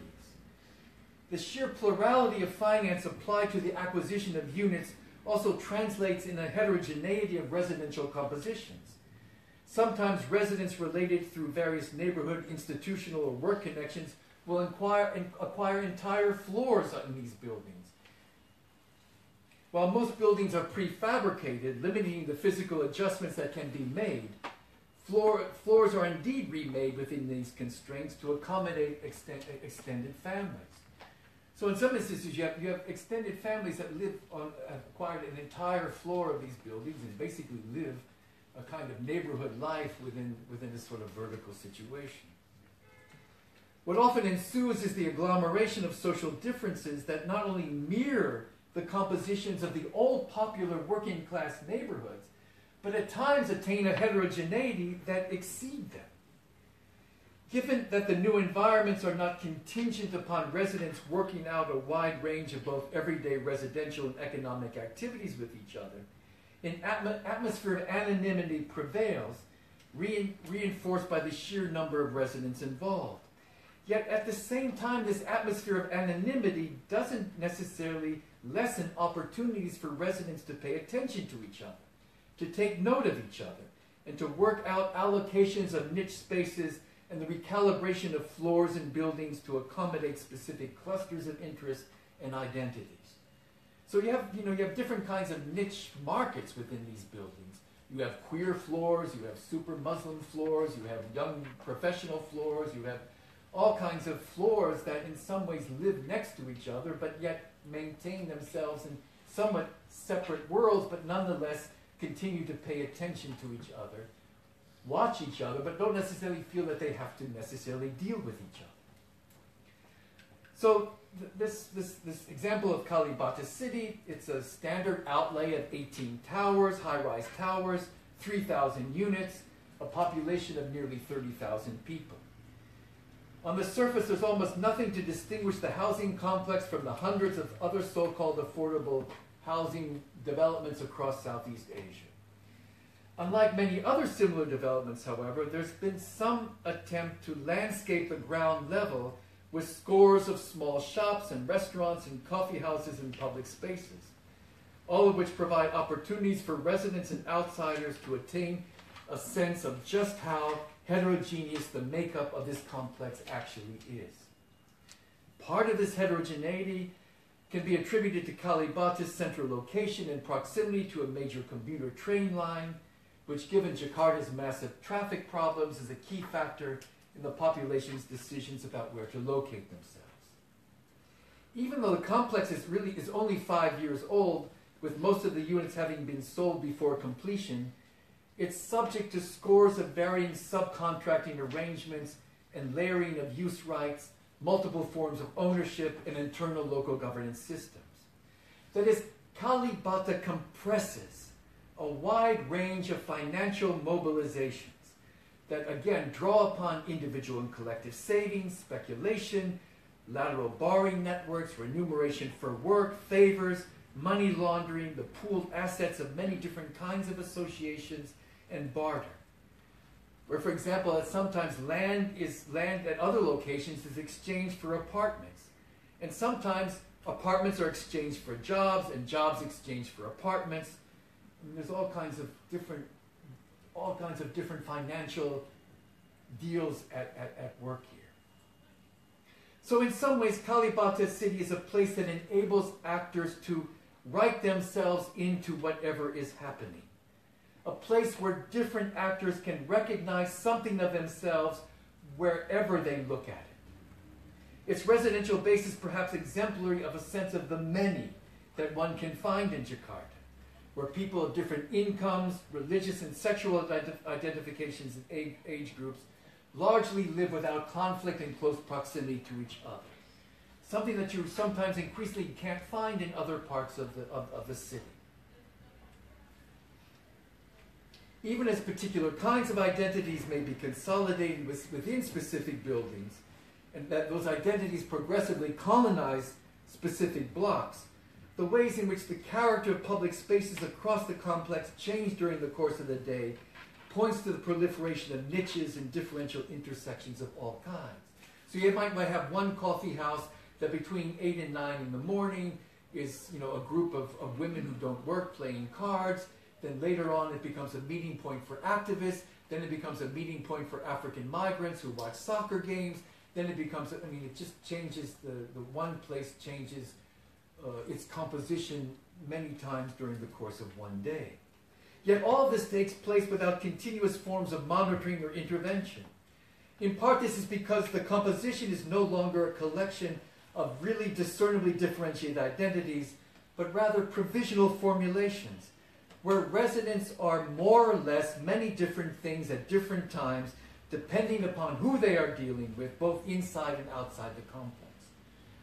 The sheer plurality of finance applied to the acquisition of units also translates in a heterogeneity of residential compositions. Sometimes residents related through various neighborhood, institutional, or work connections will acquire, acquire entire floors in these buildings. While most buildings are prefabricated, limiting the physical adjustments that can be made, floor, floors are indeed remade within these constraints to accommodate extend, extended families. So in some instances, you have, you have extended families that live on, have acquired an entire floor of these buildings and basically live a kind of neighborhood life within, within this sort of vertical situation. What often ensues is the agglomeration of social differences that not only mirror the compositions of the old popular working class neighborhoods, but at times attain a heterogeneity that exceed them. Given that the new environments are not contingent upon residents working out a wide range of both everyday residential and economic activities with each other, an atm- atmosphere of anonymity prevails, re- reinforced by the sheer number of residents involved. Yet at the same time, this atmosphere of anonymity doesn't necessarily lessen opportunities for residents to pay attention to each other, to take note of each other, and to work out allocations of niche spaces and the recalibration of floors and buildings to accommodate specific clusters of interest and identities. So you have, you know, you have different kinds of niche markets within these buildings. You have queer floors, you have super Muslim floors, you have young professional floors, you have all kinds of floors that in some ways live next to each other, but yet maintain themselves in somewhat separate worlds, but nonetheless continue to pay attention to each other watch each other, but don't necessarily feel that they have to necessarily deal with each other. So th- this, this, this example of Kalibata City, it's a standard outlay of 18 towers, high-rise towers, 3,000 units, a population of nearly 30,000 people. On the surface, there's almost nothing to distinguish the housing complex from the hundreds of other so-called affordable housing developments across Southeast Asia. Unlike many other similar developments, however, there's been some attempt to landscape the ground level with scores of small shops and restaurants and coffee houses and public spaces, all of which provide opportunities for residents and outsiders to attain a sense of just how heterogeneous the makeup of this complex actually is. Part of this heterogeneity can be attributed to Kalibata's central location and proximity to a major commuter train line which given Jakarta's massive traffic problems is a key factor in the population's decisions about where to locate themselves. Even though the complex is really is only five years old, with most of the units having been sold before completion, it's subject to scores of varying subcontracting arrangements and layering of use rights, multiple forms of ownership, and internal local governance systems. That is, Kalibata compresses a wide range of financial mobilizations that again draw upon individual and collective savings, speculation, lateral borrowing networks, remuneration for work, favors, money laundering, the pooled assets of many different kinds of associations, and barter. Where, for example, that sometimes land is land at other locations is exchanged for apartments. And sometimes apartments are exchanged for jobs and jobs exchanged for apartments mean, there's all kinds of different, all kinds of different financial deals at, at, at work here. So in some ways, Kalibata City is a place that enables actors to write themselves into whatever is happening. A place where different actors can recognize something of themselves wherever they look at it. Its residential base is perhaps exemplary of a sense of the many that one can find in Jakarta where people of different incomes, religious and sexual ident- identifications, and age, age groups largely live without conflict and close proximity to each other. Something that you sometimes increasingly can't find in other parts of the, of, of the city. Even as particular kinds of identities may be consolidated with, within specific buildings, and that those identities progressively colonize specific blocks, the ways in which the character of public spaces across the complex change during the course of the day points to the proliferation of niches and differential intersections of all kinds. So you might, might have one coffee house that between 8 and 9 in the morning is you know, a group of, of women who don't work playing cards. Then later on it becomes a meeting point for activists. Then it becomes a meeting point for African migrants who watch soccer games. Then it becomes, I mean, it just changes, the, the one place changes uh, its composition many times during the course of one day. Yet all of this takes place without continuous forms of monitoring or intervention. In part, this is because the composition is no longer a collection of really discernibly differentiated identities, but rather provisional formulations, where residents are more or less many different things at different times, depending upon who they are dealing with, both inside and outside the complex.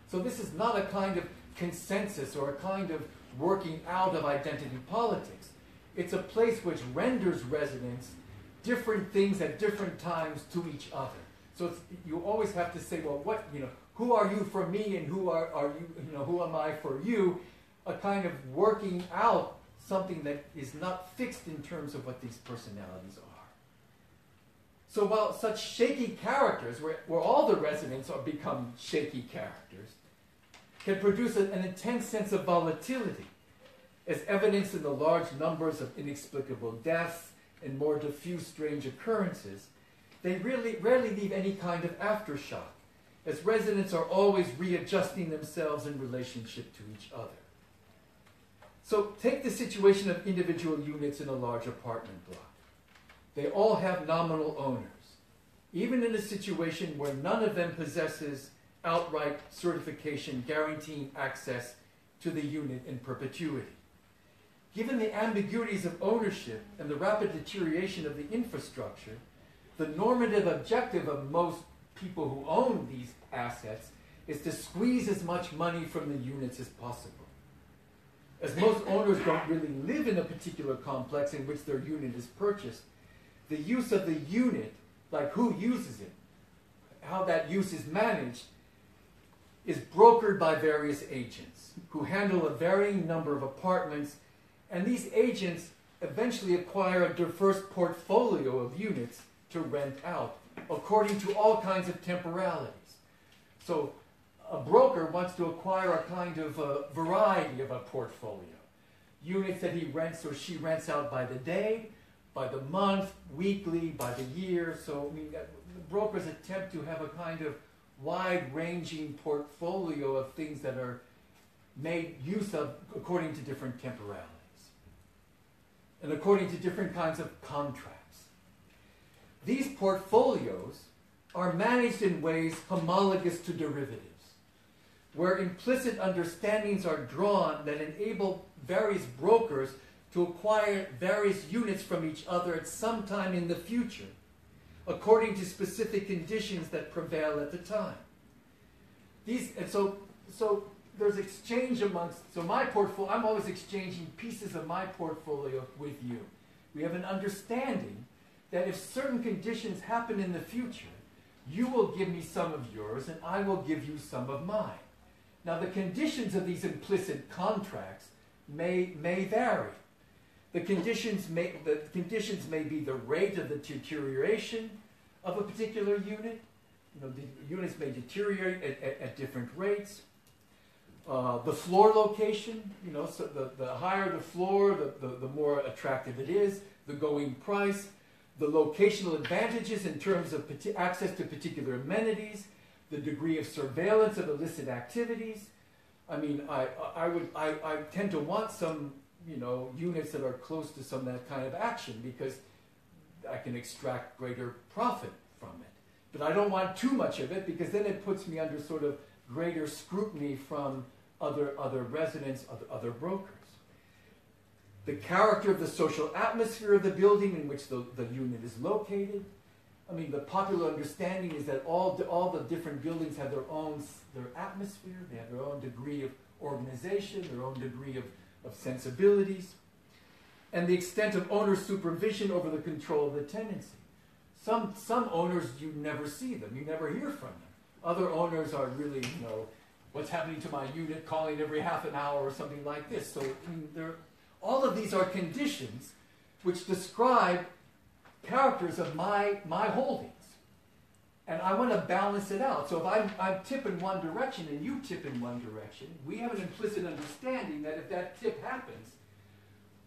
So this is not a kind of consensus or a kind of working out of identity politics. It's a place which renders residents different things at different times to each other. So you always have to say, well, what, you know, who are you for me and who are, are you, you know, who am I for you? A kind of working out something that is not fixed in terms of what these personalities are. So while such shaky characters, where, where all the residents are become shaky characters, can produce an intense sense of volatility, as evidenced in the large numbers of inexplicable deaths and more diffuse strange occurrences, they really rarely leave any kind of aftershock, as residents are always readjusting themselves in relationship to each other. So take the situation of individual units in a large apartment block. They all have nominal owners, even in a situation where none of them possesses outright certification guaranteeing access to the unit in perpetuity. Given the ambiguities of ownership and the rapid deterioration of the infrastructure, the normative objective of most people who own these assets is to squeeze as much money from the units as possible. As most owners don't really live in a particular complex in which their unit is purchased, the use of the unit, like who uses it, how that use is managed, is brokered by various agents who handle a varying number of apartments, and these agents eventually acquire a diverse portfolio of units to rent out according to all kinds of temporalities. So a broker wants to acquire a kind of a variety of a portfolio. Units that he rents or she rents out by the day, by the month, weekly, by the year. So I mean, the brokers attempt to have a kind of wide-ranging portfolio of things that are made use of according to different temporalities and according to different kinds of contracts. These portfolios are managed in ways homologous to derivatives, where implicit understandings are drawn that enable various brokers to acquire various units from each other at some time in the future according to specific conditions that prevail at the time. These, and so, so there's exchange amongst, so my portfolio, I'm always exchanging pieces of my portfolio with you. We have an understanding that if certain conditions happen in the future, you will give me some of yours and I will give you some of mine. Now, the conditions of these implicit contracts may, may vary. The conditions may, the conditions may be the rate of the deterioration of a particular unit. You know, the units may deteriorate at, at, at different rates. Uh, the floor location, you know, so the, the higher the floor, the, the, the more attractive it is. The going price, the locational advantages in terms of access to particular amenities, the degree of surveillance of illicit activities. I mean, I, I, would, I, I tend to want some you know, units that are close to some that kind of action because I can extract greater profit from it. But I don't want too much of it because then it puts me under sort of greater scrutiny from other, other residents, other, other brokers. The character of the social atmosphere of the building in which the, the unit is located. I mean, the popular understanding is that all, the, all the different buildings have their own their atmosphere, they have their own degree of organization, their own degree of of sensibilities, and the extent of owner supervision over the control of the tenancy. Some, some owners, you never see them, you never hear from them. Other owners are really, you know, what's happening to my unit, calling every half an hour or something like this. So I mean, there, all of these are conditions which describe characters of my, my holdings. And I want to balance it out. So if I'm, I'm tip in one direction and you tip in one direction, we have an implicit understanding that if that tip happens,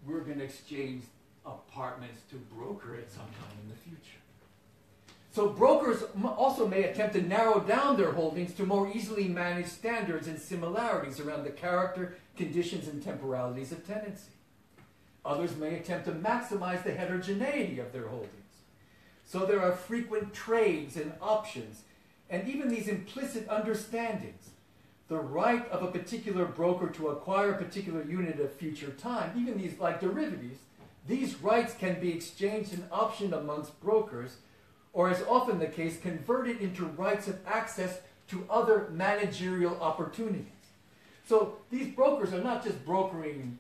we're going to exchange apartments to broker it sometime in the future. So brokers also may attempt to narrow down their holdings to more easily manage standards and similarities around the character, conditions, and temporalities of tenancy. Others may attempt to maximize the heterogeneity of their holdings. So there are frequent trades and options, and even these implicit understandings. The right of a particular broker to acquire a particular unit at future time, even these like derivatives, these rights can be exchanged and optioned amongst brokers or as often the case, converted into rights of access to other managerial opportunities. So these brokers are not just brokering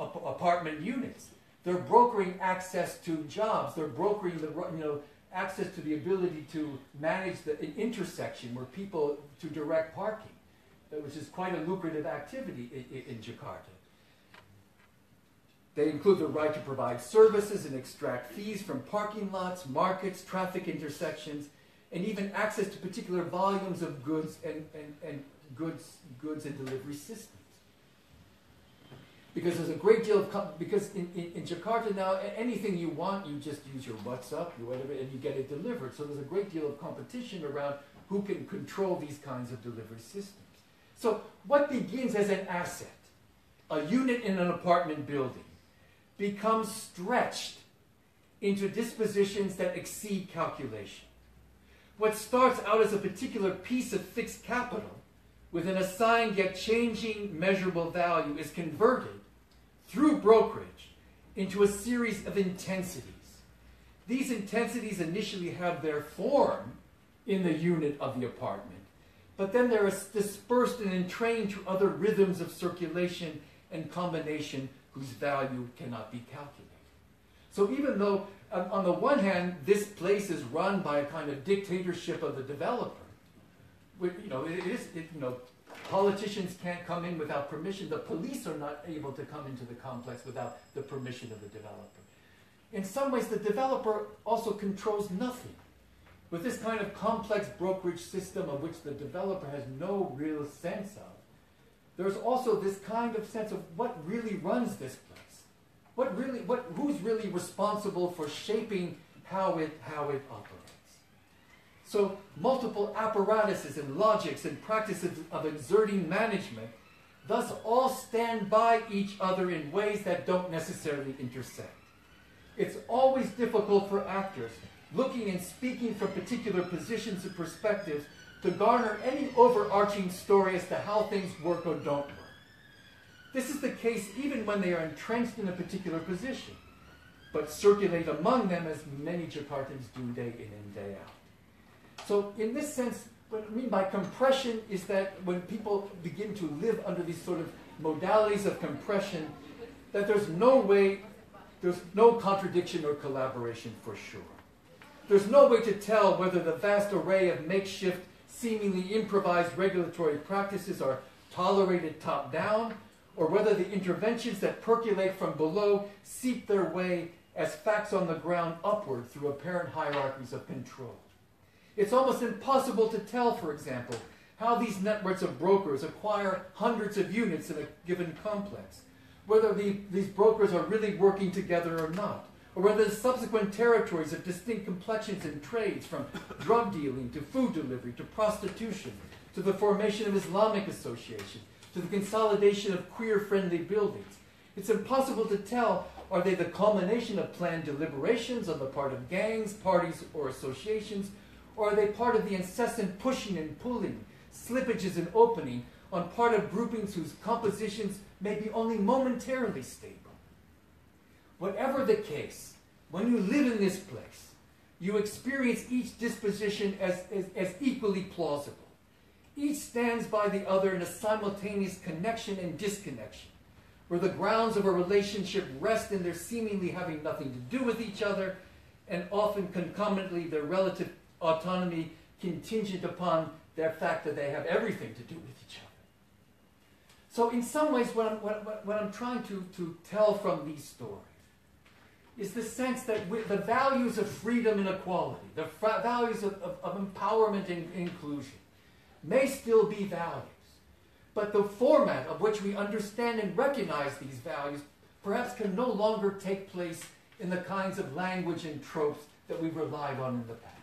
ap- apartment units. They're brokering access to jobs. They're brokering the you know access to the ability to manage the an intersection where people to direct parking, uh, which is quite a lucrative activity in, in, in Jakarta. They include the right to provide services and extract fees from parking lots, markets, traffic intersections, and even access to particular volumes of goods and, and, and goods, goods and delivery systems. Because there's a great deal of, because in, in, in Jakarta now, anything you want, you just use your WhatsApp, your whatever, and you get it delivered. So there's a great deal of competition around who can control these kinds of delivery systems. So what begins as an asset, a unit in an apartment building, becomes stretched into dispositions that exceed calculation. What starts out as a particular piece of fixed capital with an assigned yet changing measurable value is converted through brokerage into a series of intensities. These intensities initially have their form in the unit of the apartment, but then they're dispersed and entrained to other rhythms of circulation and combination whose value cannot be calculated. So even though, um, on the one hand, this place is run by a kind of dictatorship of the developer, you know, it is, it, you know, politicians can't come in without permission. The police are not able to come into the complex without the permission of the developer. In some ways, the developer also controls nothing. With this kind of complex brokerage system of which the developer has no real sense of, there's also this kind of sense of what really runs this place. What really, what, who's really responsible for shaping how it, how it operates? So, multiple apparatuses and logics and practices of exerting management thus all stand by each other in ways that don't necessarily intersect. It's always difficult for actors, looking and speaking from particular positions and perspectives, to garner any overarching story as to how things work or don't work. This is the case even when they are entrenched in a particular position, but circulate among them as many Jakartans do day in and day out. So, in this sense, what I mean by compression is that when people begin to live under these sort of modalities of compression, that there's no way, there's no contradiction or collaboration for sure. There's no way to tell whether the vast array of makeshift seemingly improvised regulatory practices are tolerated top down, or whether the interventions that percolate from below seep their way as facts on the ground upward through apparent hierarchies of control. It's almost impossible to tell, for example, how these networks of brokers acquire hundreds of units in a given complex, whether the, these brokers are really working together or not or whether the subsequent territories of distinct complexions and trades, from drug dealing to food delivery to prostitution to the formation of Islamic associations to the consolidation of queer friendly buildings. It's impossible to tell are they the culmination of planned deliberations on the part of gangs, parties, or associations, or are they part of the incessant pushing and pulling, slippages and opening on part of groupings whose compositions may be only momentarily stable? Whatever the case, when you live in this place, you experience each disposition as, as, as equally plausible. Each stands by the other in a simultaneous connection and disconnection, where the grounds of a relationship rest in their seemingly having nothing to do with each other, and often concomitantly their relative autonomy contingent upon the fact that they have everything to do with each other. So, in some ways, what I'm, what, what I'm trying to, to tell from these stories is the sense that the values of freedom and equality, the values of, of, of empowerment and inclusion, may still be values. But the format of which we understand and recognize these values perhaps can no longer take place in the kinds of language and tropes that we've relied on in the past.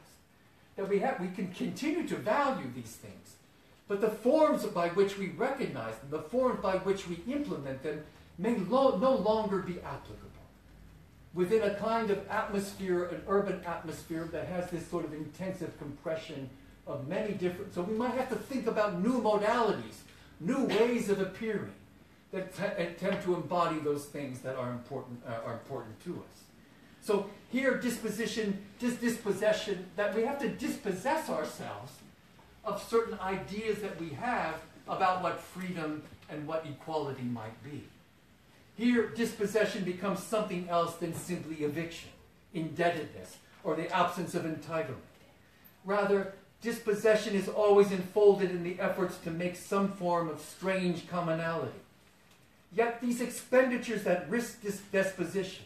That we have, we can continue to value these things, but the forms by which we recognize them, the forms by which we implement them, may lo- no longer be applicable. Within a kind of atmosphere, an urban atmosphere that has this sort of intensive compression of many different. So we might have to think about new modalities, new ways of appearing that t- attempt to embody those things that are important, uh, are important to us. So here, disposition, dis- dispossession, that we have to dispossess ourselves of certain ideas that we have about what freedom and what equality might be. Here, dispossession becomes something else than simply eviction, indebtedness, or the absence of entitlement. Rather, dispossession is always enfolded in the efforts to make some form of strange commonality. Yet these expenditures that risk this disposition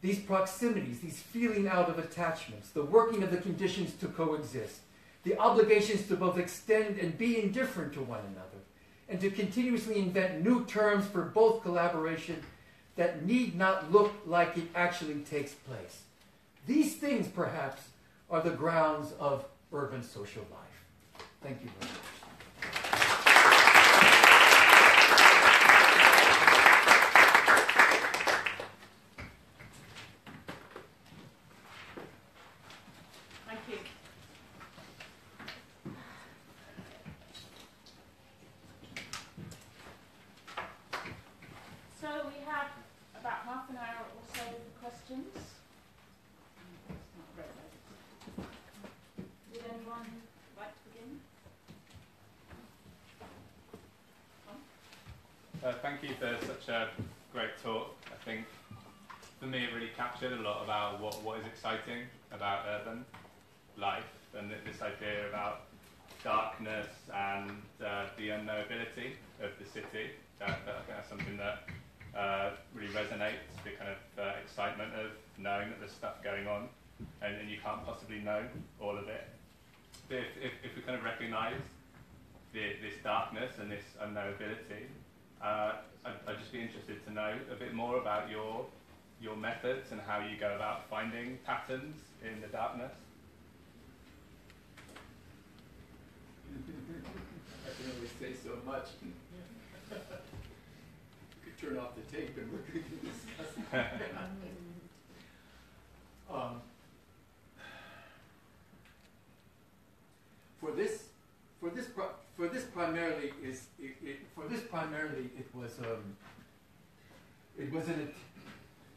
these proximities, these feeling out of attachments, the working of the conditions to coexist, the obligations to both extend and be indifferent to one another, and to continuously invent new terms for both collaboration that need not look like it actually takes place. These things, perhaps, are the grounds of urban social life. Thank you very much. Thank you for such a great talk. I think for me it really captured a lot about what, what is exciting about urban life and this idea about darkness and uh, the unknowability of the city. That, that I think that's something that uh, really resonates, the kind of uh, excitement of knowing that there's stuff going on and, and, you can't possibly know all of it. But if, if, if we kind of recognise this darkness and this unknowability, uh, I'd, I'd, just be interested to know a bit more about your your methods and how you go about finding patterns in the darkness. I can only say so much. you could turn off the tape and we could discuss. um, for this, for this, for this primarily is it, it, for this primarily it was um, it was an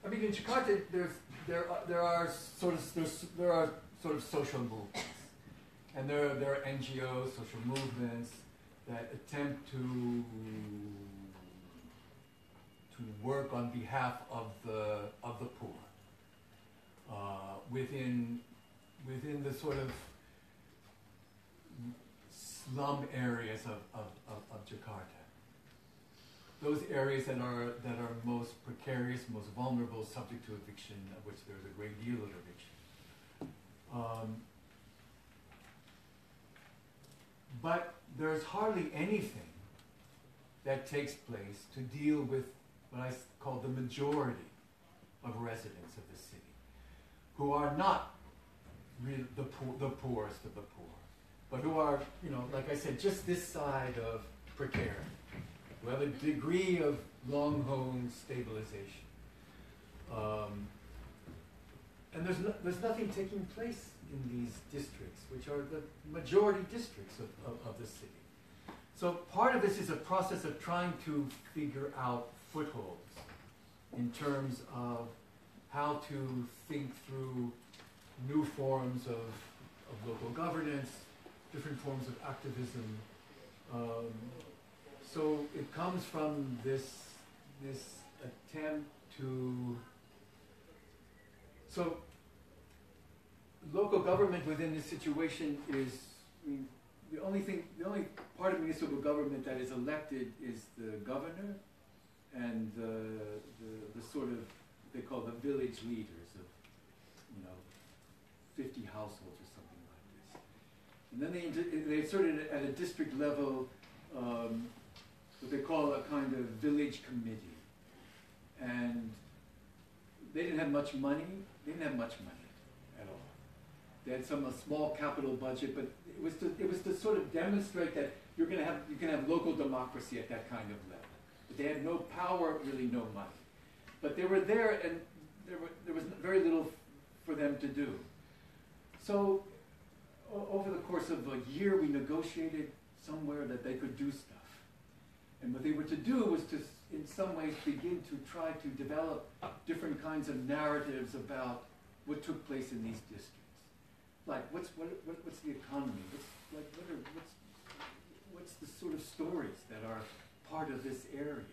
I mean in Jakarta there's there are, there are sort of there are sort of social movements. And there are, there are NGOs social movements that attempt to to work on behalf of the of the poor. Uh, within within the sort of slum areas of, of, of, of Jakarta. Those areas that are, that are most precarious, most vulnerable, subject to eviction, of which there's a great deal of eviction. Um, but there's hardly anything that takes place to deal with what I call the majority of residents of the city, who are not really the, poor, the poorest of the poor but who are, you know, like I said, just this side of precarity, who have a degree of long home stabilization. Um, and there's, no, there's nothing taking place in these districts, which are the majority districts of, of, of the city. So part of this is a process of trying to figure out footholds in terms of how to think through new forms of, of local governance, different forms of activism. Um, so it comes from this this attempt to so local government within this situation is I mean, the only thing, the only part of municipal government that is elected is the governor and the, the, the sort of, they call the village leaders of, you know, fifty households or. And then they, they inserted at a district level, um, what they call a kind of village committee. And they didn't have much money, they didn't have much money at all. They had some, a small capital budget, but it was to, it was to sort of demonstrate that you're gonna have, you can have local democracy at that kind of level. But they had no power, really no money. But they were there and there were, there was very little for them to do. So, over the course of a year, we negotiated somewhere that they could do stuff. And what they were to do was to, in some ways, begin to try to develop different kinds of narratives about what took place in these districts. Like, what's, what, what, what's the economy? What's, like, what are, what's, what's the sort of stories that are part of this area?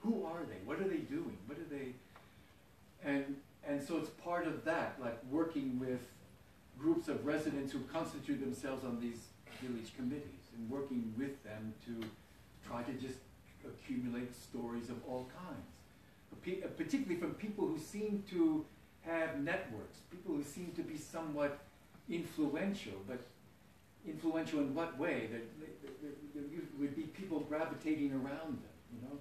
Who are they? What are they doing? What are they? And, and so it's part of that, like working with groups of residents who constitute themselves on these village committees and working with them to try to just accumulate stories of all kinds. Uh, Particularly from people who seem to have networks, people who seem to be somewhat influential, but influential in what way? That that- that would be people gravitating around them, you know?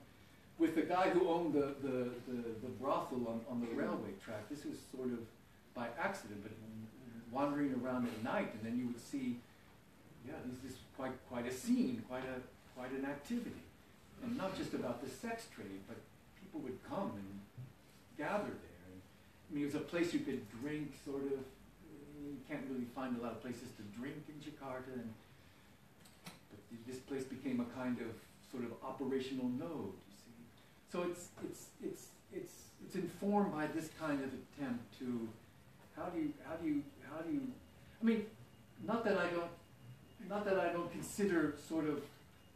With the guy who owned the, the, the, the brothel on, on the railway track, this was sort of by accident, but wandering around at night, and then you would see, yeah, this is quite, quite a scene, quite a, quite an activity. And not just about the sex trade, but people would come and gather there. And, I mean, it was a place you could drink, sort of, you can't really find a lot of places to drink in Jakarta, and, but th- this place became a kind of, sort of operational node, you see. So it's, it's, it's, it's, it's informed by this kind of attempt to, how do you, how do you, how do you, I mean, not that I don't, not that I don't consider sort of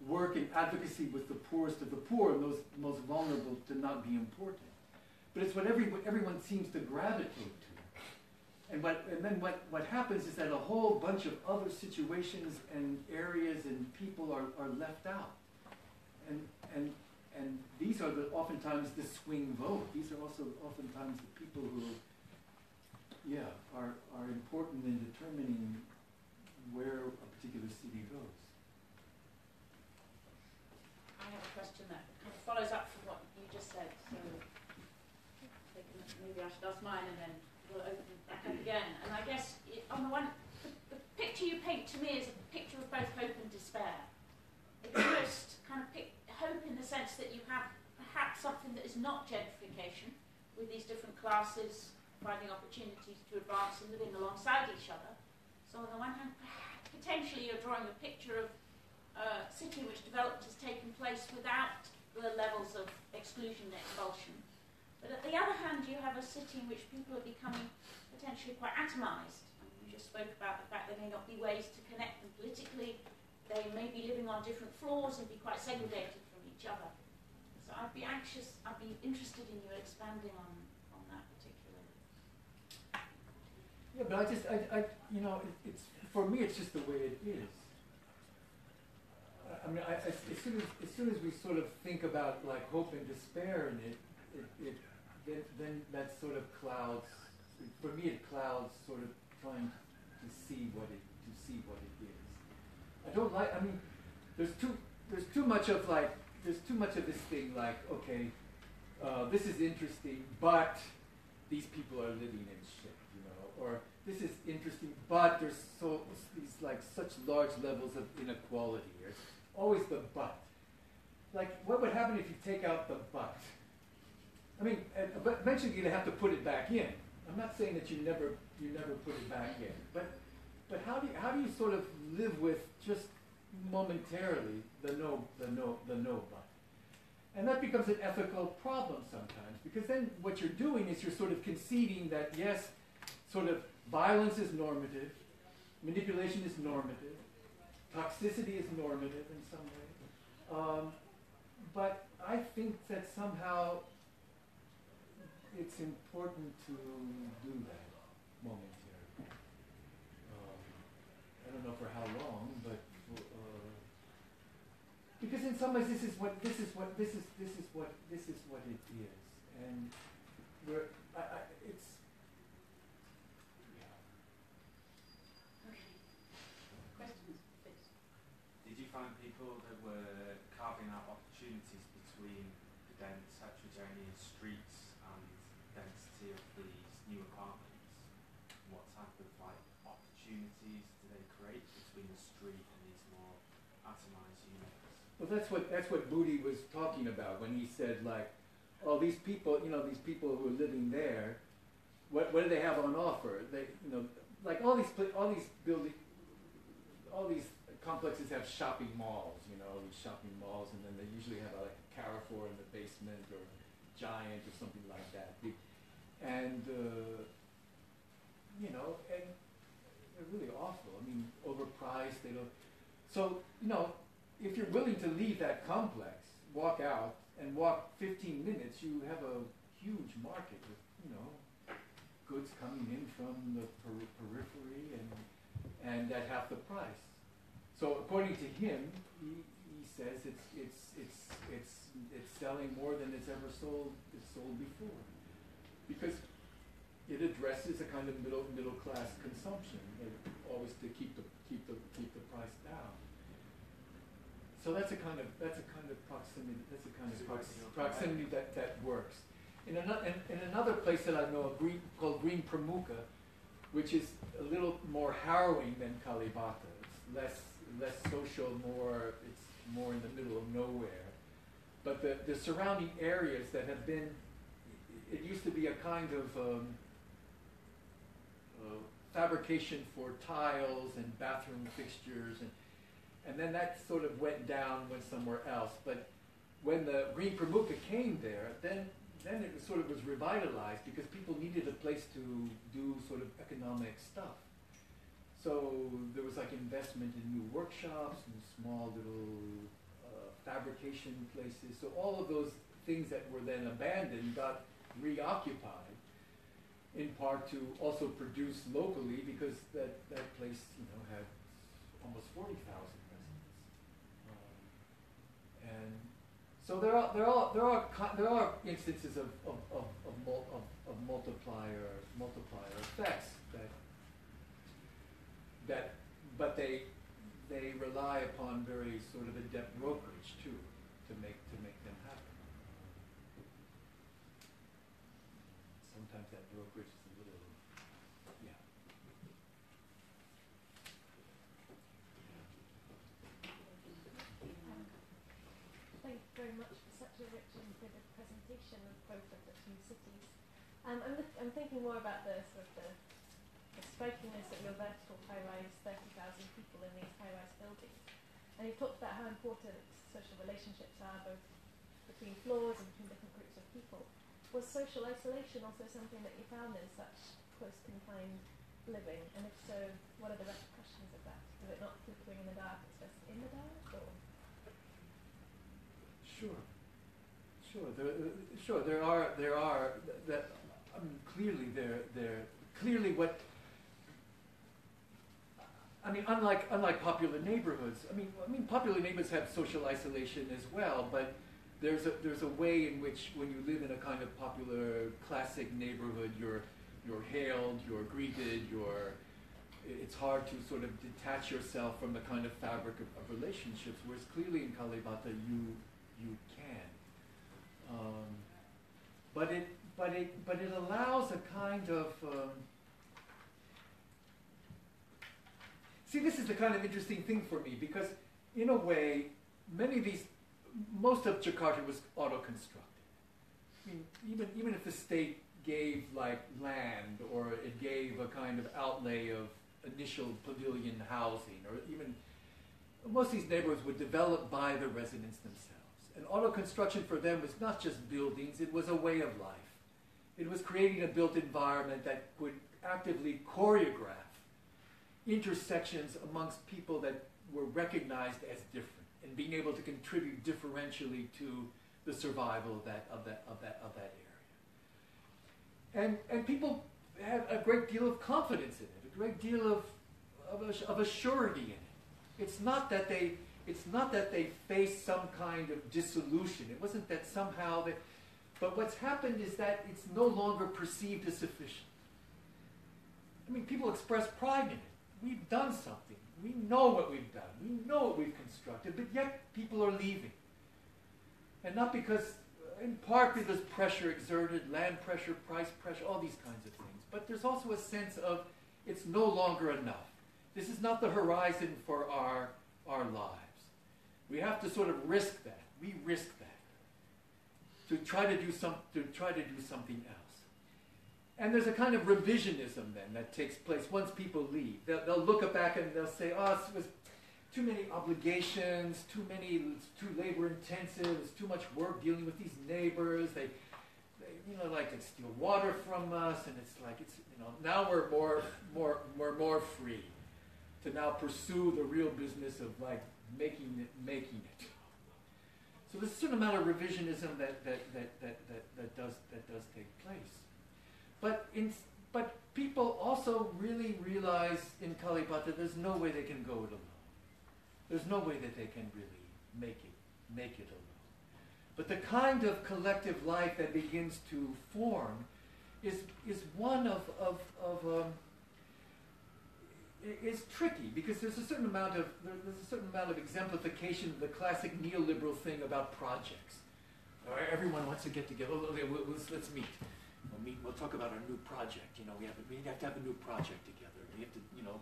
work and advocacy with the poorest of the poor and those most vulnerable to not be important. But it's what every, everyone seems to gravitate to. And what, and then what, what happens is that a whole bunch of other situations and areas and people are, are left out. And, and, and these are the, oftentimes the swing vote. These are also oftentimes the people who, yeah, are, are important in determining where a particular city goes. I have a question that kind of follows up from what you just said. So maybe I should ask mine and then we'll open back up again. And I guess it, on the one, the, the picture you paint to me is a picture of both hope and despair. It's almost kind of hope in the sense that you have perhaps something that is not gentrification, with these different classes finding opportunities to advance and living alongside each other. So on the one hand, potentially you're drawing a picture of a city which development has taken place without the levels of exclusion and expulsion. But at the other hand, you have a city in which people are becoming potentially quite atomised. You just spoke about the fact there may not be ways to connect them politically. They may be living on different floors and be quite segregated from each other. So I'd be anxious, I'd be interested in you expanding on, on that particularly. Yeah, but I just, I, I, you know, it, it's, for me, it's just the way it is. I- I mean, I, as, as soon as, as soon as we sort of think about like hope and despair in it, it, it then, then that sort of clouds, for me, it clouds sort of trying to see what it, to see what it is. I don't like, I mean, there's too, there's too much of like, there's too much of this thing like, okay, uh, this is interesting, but these people are living in shit, or this is interesting, but there's so these like such large levels of inequality. There's always the but. Like, what would happen if you take out the but? I mean, but eventually you're gonna have to put it back in. I'm not saying that you never you never put it back in, but but how do you, how do you sort of live with just momentarily the no the no the no but? And that becomes an ethical problem sometimes, because then what you're doing is you're sort of conceding that yes, sort of violence is normative, manipulation is normative, toxicity is normative in some way. Um, but I think that somehow it's important to do that momentarily. Um, I don't know for how long, but for, because in some ways this is what this is what this is this is what it is, and we're I, I, it's yeah. Okay. Questions, please. Did you find people that were carving out opportunities between the dense streets and density of these new apartments? What type of like opportunities do they create between the street and these more atomized units? Well, that's what that's what Budi was talking about when he said like, oh, these people, you know, these people who are living there, what what do they have on offer? They, you know, like all these all these building, all these complexes have shopping malls, you know, these shopping malls, and then they usually have like a Carrefour in the basement or Giant or something like that. And uh, you know, and they're really awful. I mean, overpriced. They don't. So you know, if you're willing to leave that complex, walk out and walk 15 minutes, you have a huge market with, you know, goods coming in from the per- periphery and, and at half the price. So according to him, he, he says it's, it's, it's, it's, it's selling more than it's ever sold, it's sold before. Because it addresses a kind of middle, middle class consumption, always to keep the, keep the, keep the price down. So that's a kind of that's a kind of proximity. That's a kind of prox- proximity that, that works. In another in, in another place that I know of, Green, called Green Pramuka, which is a little more harrowing than Kalibata. It's less less social, more it's more in the middle of nowhere. But the, the surrounding areas that have been, it used to be a kind of um, uh, fabrication for tiles and bathroom fixtures and and then that sort of went down, went somewhere else. But when the Green Pramuka came there, then then it sort of was revitalized because people needed a place to do sort of economic stuff. So there was like investment in new workshops and small little fabrication places. So all of those things that were then abandoned got reoccupied, in part to also produce locally because that, that place you know had almost forty thousand residents, um, and so there are there are there are there are instances of of of, of, of, of multiplier multiplier effects that that but they rely upon very sort of adept brokerage too to make to make them happen. Sometimes that brokerage is a little yeah. Thank you very much for such a rich and vivid presentation of both of the two cities. Um, I'm, I'm thinking more about the sort of the, the strikingness of your vertical high-rise, 30,000 people in these high-rise buildings. And you've talked about how important social relationships are, both between floors and between different groups of people. Was social isolation also something that you found in such close confined living? And if so, what are the repercussions of that? Is it not flickering in the dark, it's just in the dark? Or? Sure, sure. There, uh, sure. There are there are that. I mean, clearly there there clearly what. I mean, unlike unlike popular neighborhoods. I mean, I mean, popular neighborhoods have social isolation as well, but there's a there's a way in which when you live in a kind of popular classic neighborhood, you're you're hailed, you're greeted, you're it's hard to sort of detach yourself from the kind of fabric of, of relationships, whereas clearly in Kalibata you you can. Um, but it but it but it allows a kind of um, see this is the kind of interesting thing for me because in a way many of these most of Jakarta was auto constructed. I mean even even if the state gave like land or it gave a kind of outlay of initial pavilion housing or even most of these neighborhoods were developed by the residents themselves. And auto construction for them was not just buildings, it was a way of life. It was creating a built environment that would actively choreograph intersections amongst people that were recognized as different and being able to contribute differentially to the survival of that, of that, of that, of that area. And, and people have a great deal of confidence in it, a great deal of, of, a, of a surety in it. It's not that they It's not that they face some kind of dissolution. It wasn't that somehow that, but what's happened is that it's no longer perceived as sufficient. I mean, people express pride in it. We've done something. We know what we've done. We know what we've constructed, but yet people are leaving. And not because, uh, in part because pressure exerted, land pressure, price pressure, all these kinds of things. But there's also a sense of it's no longer enough. This is not the horizon for our, our lives. We have to sort of risk that. We risk that to try to do some to try to do something else. And there's a kind of revisionism then that takes place once people leave. They'll, they'll look back and they'll say, "Oh, it was too many obligations, too many, too labor intensive. It's too much work dealing with these neighbors. They, they, you know, like to steal water from us, and it's like it's, you know, now we're more, more, we're more free to now pursue the real business of like making it, making it." So there's a certain amount of revisionism that, that, that, that, that, that does that does take place. But in but people also really realize in Kalibata there's no way they can go it alone. There's no way that they can really make it make it alone. But the kind of collective life that begins to form is is one of of, of um, is tricky because there's a certain amount of there's a certain amount of exemplification of the classic neoliberal thing about projects. Everyone wants to get together. Oh, let's, let's meet. We'll meet. We'll talk about our new project. You know, we have we have to have a new project together. We have to, you know,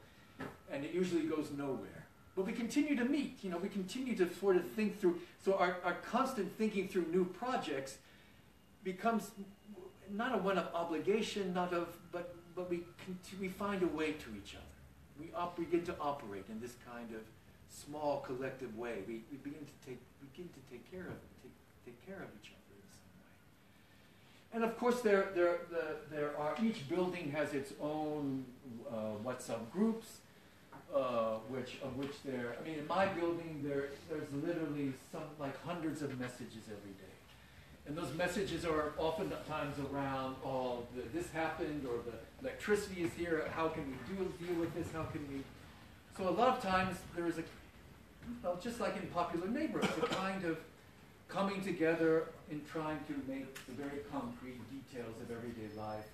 and it usually goes nowhere. But we continue to meet. You know, we continue to sort of think through. So our, our constant thinking through new projects becomes not a one of obligation, not of, but but we we find a way to each other. We op- begin to operate in this kind of small collective way. We, we begin to take begin to take care of take, take care of each other. And of course, there there the, there are each building has its own uh, WhatsApp groups, uh, which of which there. I mean, in my building, there there's literally some like hundreds of messages every day. And those messages are oftentimes around, oh, the, this happened, or the electricity is here, how can we do, deal with this, how can we... So a lot of times there is a, well, just like in popular neighborhoods, a kind of coming together in trying to make the very concrete details of everyday life,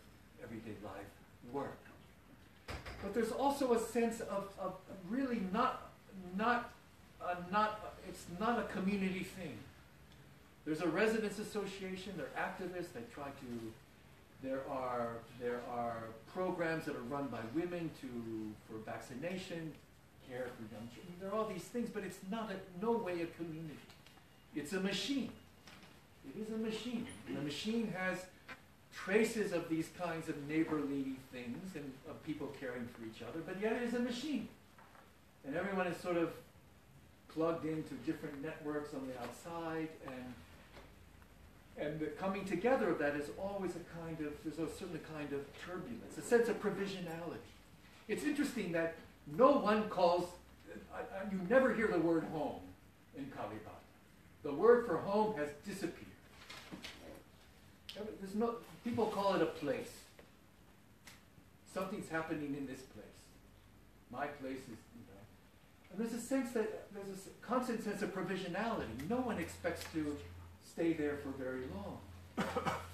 everyday life work. But there's also a sense of, of really not, not, uh, not, it's not a community thing. There's a residents association, there are activists, they try to, there are, there are programs that are run by women to, for vaccination, care for young children, there are all these things, but it's not a, no way a community. It's a machine. It is a machine. And the machine has traces of these kinds of neighborly things and of people caring for each other, but yet it is a machine. And everyone is sort of plugged into different networks on the outside and and the coming together of that is always a kind of there's a certain kind of turbulence, a sense of provisionality. It's interesting that no one calls I, you never hear the word home in Kalibata. The word for home has disappeared. There's no people call it a place. Something's happening in this place. My place is, you know. And there's a sense that there's a constant sense of provisionality. No one expects to stay there for very long.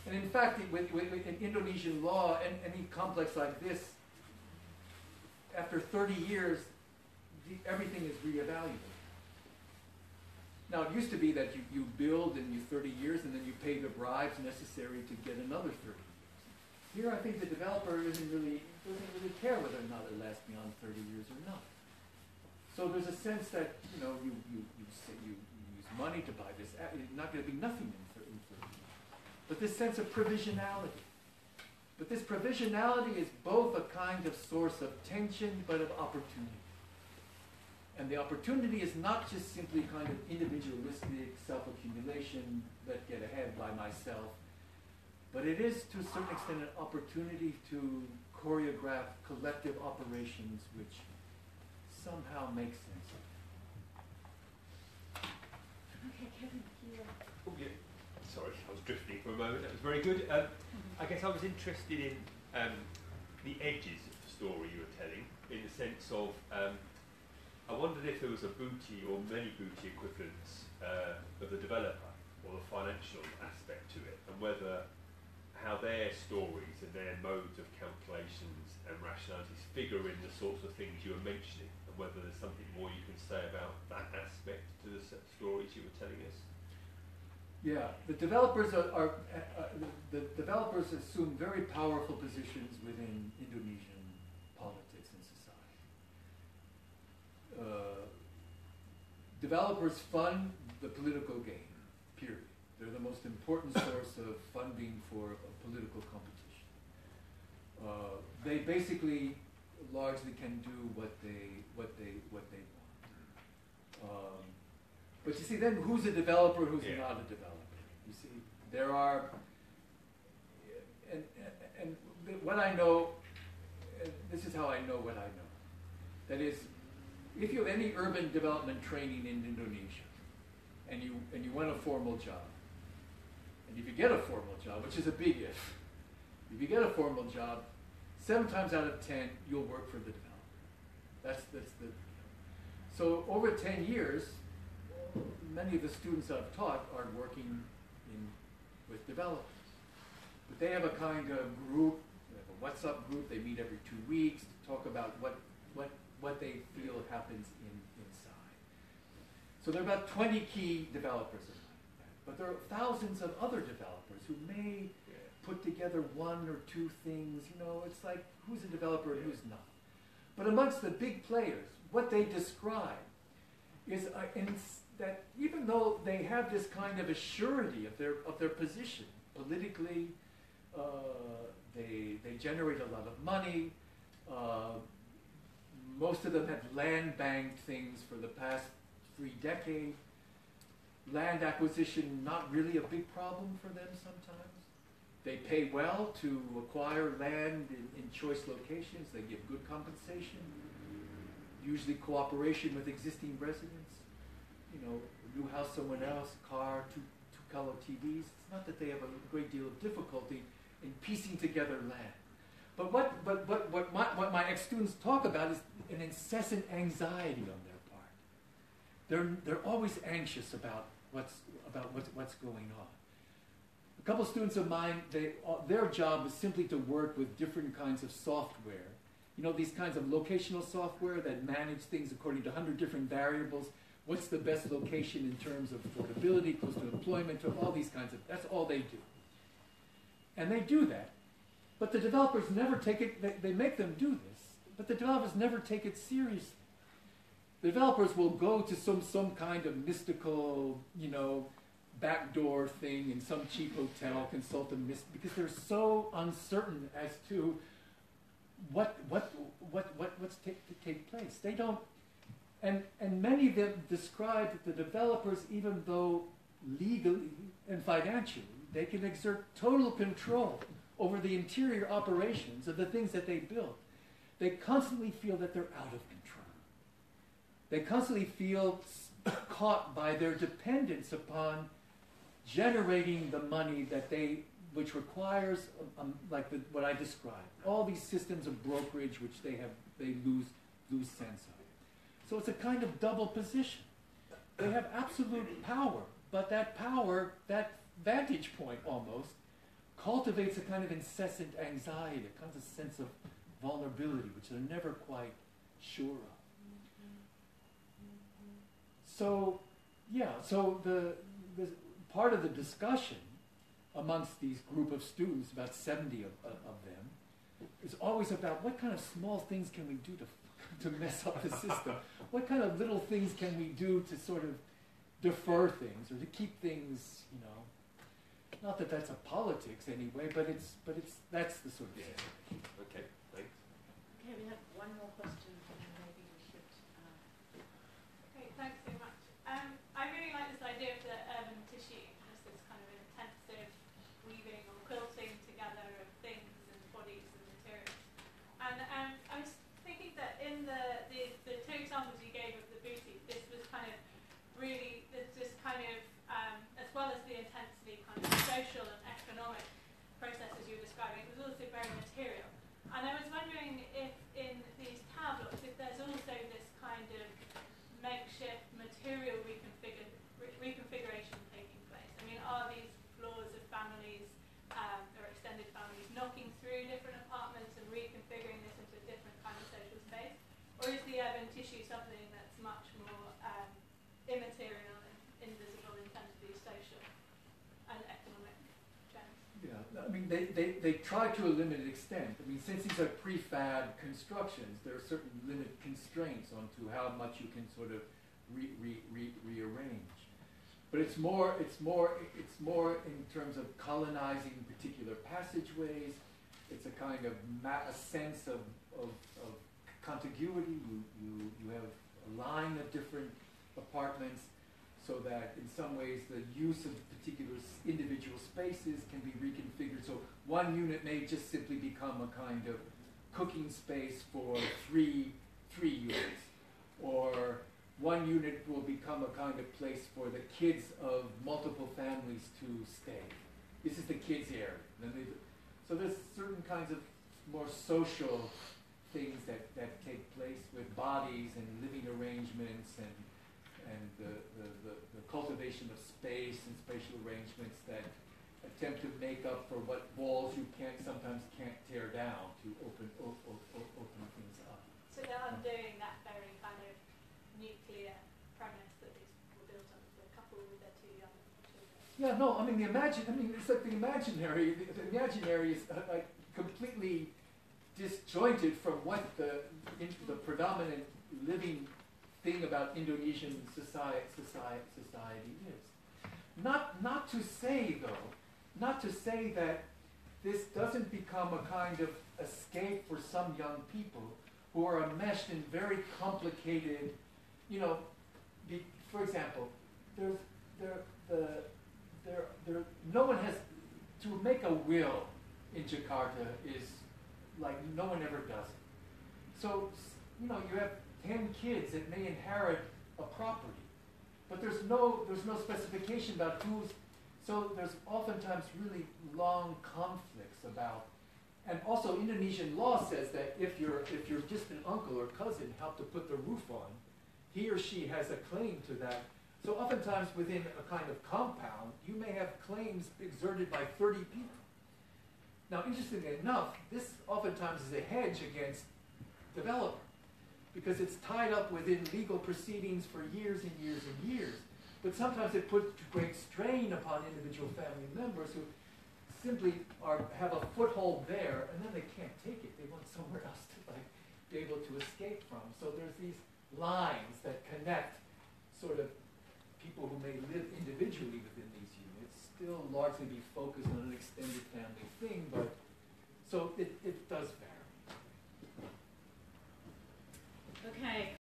and in fact, with, with, in Indonesian law, and any complex like this, after 30 years, the, everything is reevaluated. Now, it used to be that you, you build in you 30 years and then you pay the bribes necessary to get another 30 years. Here, I think the developer isn't really, doesn't really care whether or not it lasts beyond 30 years or not. So there's a sense that, you know, you, you, you, you, use money to buy this, it's not going to be nothing in 30, in 30 years. But this sense of provisionality. But this provisionality is both a kind of source of tension, but of opportunity. And the opportunity is not just simply kind of individualistic self-accumulation, let get ahead by myself, but it is to a certain extent an opportunity to choreograph collective operations which somehow make sense. Okay, Kevin, you. Oh, yeah. Sorry, I was drifting for a moment. That was very good. Um, I guess I was interested in um, the edges of the story you were telling, in the sense of um, I wondered if there was a Budi or many Budi equivalents uh, of the developer or the financial aspect to it, and whether how their stories and their modes of calculations and rationalities figure in the sorts of things you were mentioning, and whether there's something more you can say about that aspect to the stories you were telling us. Yeah, the developers are, are uh, uh, the developers assume very powerful positions within Indonesian politics and society. Uh, developers fund the political game, period. They're the most important source of funding for a political competition. Uh, they basically largely can do what they what they what they want. Um, but you see, then who's a developer, who's Yeah. not a developer? You see, there are, and, and, and what I know, this is how I know what I know. That is, if you have any urban development training in Indonesia, and you and you want a formal job, and if you get a formal job, which is a big if, if you get a formal job, seven times out of ten you'll work for the developer. That's that's the. So over ten years, many of the students I've taught are working in with developers. But they have a kind of group, they have a WhatsApp group. They meet every two weeks to talk about what what what they feel happens in inside. So there are about 20 key developers in that. But there are thousands of other developers who may put together one or two things. You know, it's like who's a developer and who's not. But amongst the big players, what they describe is uh, in, that even though they have this kind of a surety of their of their position politically, uh, they they generate a lot of money. Uh, most of them have land banked things for the past three decades. Land acquisition not really a big problem for them sometimes. They pay well to acquire land in, in choice locations. They give good compensation, usually cooperation with existing residents. You know, new house, someone else, car, two, two color TVs. It's not that they have a great deal of difficulty in piecing together land. But what, but, but what, my, what my ex-students talk about is an incessant anxiety on their part. They're, they're always anxious about what's, about what's, what's going on. A couple students of mine, they, uh, their job is simply to work with different kinds of software. You know, these kinds of locational software that manage things according to 100 different variables. What's the best location in terms of affordability, close to employment, all these kinds of, that's all they do. And they do that. But the developers never take it, they, they make them do this, but the developers never take it seriously. The developers will go to some, some kind of mystical, you know, backdoor thing in some cheap hotel, consult a mist, because they're so uncertain as to what, what, what, what, what's take, to take place. They don't, and, and many of them describe that the developers, even though legally and financially, they can exert total control over the interior operations of the things that they build. They constantly feel that they're out of control. They constantly feel caught by their dependence upon generating the money that they, which requires, um, like the, what I described, all these systems of brokerage which they have, they lose, lose sense of. So it's a kind of double position. They have absolute power, but that power, that vantage point almost, cultivates a kind of incessant anxiety, a kind of sense of vulnerability, which they're never quite sure of. So, yeah, so the, the part of the discussion amongst these group of students, about 70 of, of of them, is always about what kind of small things can we do to, to mess up the system? what kind of little things can we do to sort of defer things or to keep things, you know, not that that's a politics anyway, but it's, but it's, that's the sort of Yeah. thing. Okay, thanks. Okay, we have one more question, and then maybe we should. Uh, Okay, thanks so much. Um, I really like this idea of the urban tissue, just this kind of intensive weaving or quilting together of things and bodies and materials. And um, I was thinking that in the, the, the two examples you gave of the Budi, this was kind of really, this, this kind of, um, as well as the intensely kind of social and economic processes you were describing, it was also very material. And I was wondering if in these tablets knocking through different apartments and reconfiguring this into a different kind of social space? Or is the urban tissue something that's much more um, immaterial and invisible in terms of these social and economic trends? Yeah, I mean, they, they, they try to a limited extent. I mean, since these are prefab constructions, there are certain limit constraints onto how much you can sort of re, re, re, rearrange. But it's more, it's more, it's more in terms of colonizing particular passageways. It's a kind of a sense of, of, of contiguity. You, you, you have a line of different apartments so that in some ways the use of particular individual spaces can be reconfigured. So one unit may just simply become a kind of cooking space for three, three units. Or one unit will become a kind of place for the kids of multiple families to stay. This is the kids' area. So there's certain kinds of more social things that, that take place with bodies and living arrangements and, and the, the, the, the cultivation of space and spatial arrangements that attempt to make up for what walls you can't sometimes can't tear down to open, open things up. So they're undoing that very kind of nuclear premise that these were built on a couple with their two young children. Yeah, no, I mean the imagine. I mean it's like the imaginary. The, the imaginary is uh, like completely disjointed from what the in, the predominant living thing about Indonesian society, society society is. Not not to say though, not to say that this doesn't become a kind of escape for some young people who are enmeshed in very complicated, you know, be, for example, there's there the there, there, no one has to make a will in Jakarta is like no one ever does it. So you know you have ten kids that may inherit a property, but there's no there's no specification about who's. So there's oftentimes really long conflicts about. And also Indonesian law says that if your if your distant uncle or cousin helped to put the roof on, he or she has a claim to that so oftentimes within a kind of compound, you may have claims exerted by 30 people. Now, interestingly enough, this oftentimes is a hedge against developer because it's tied up within legal proceedings for years and years and years. But sometimes it puts great strain upon individual family members who simply are have a foothold there and then they can't take it. They want somewhere else to like be able to escape from. So there's these lines that connect sort of people who may live individually within these units still largely be focused on an extended family thing, but so it, it does vary. Okay,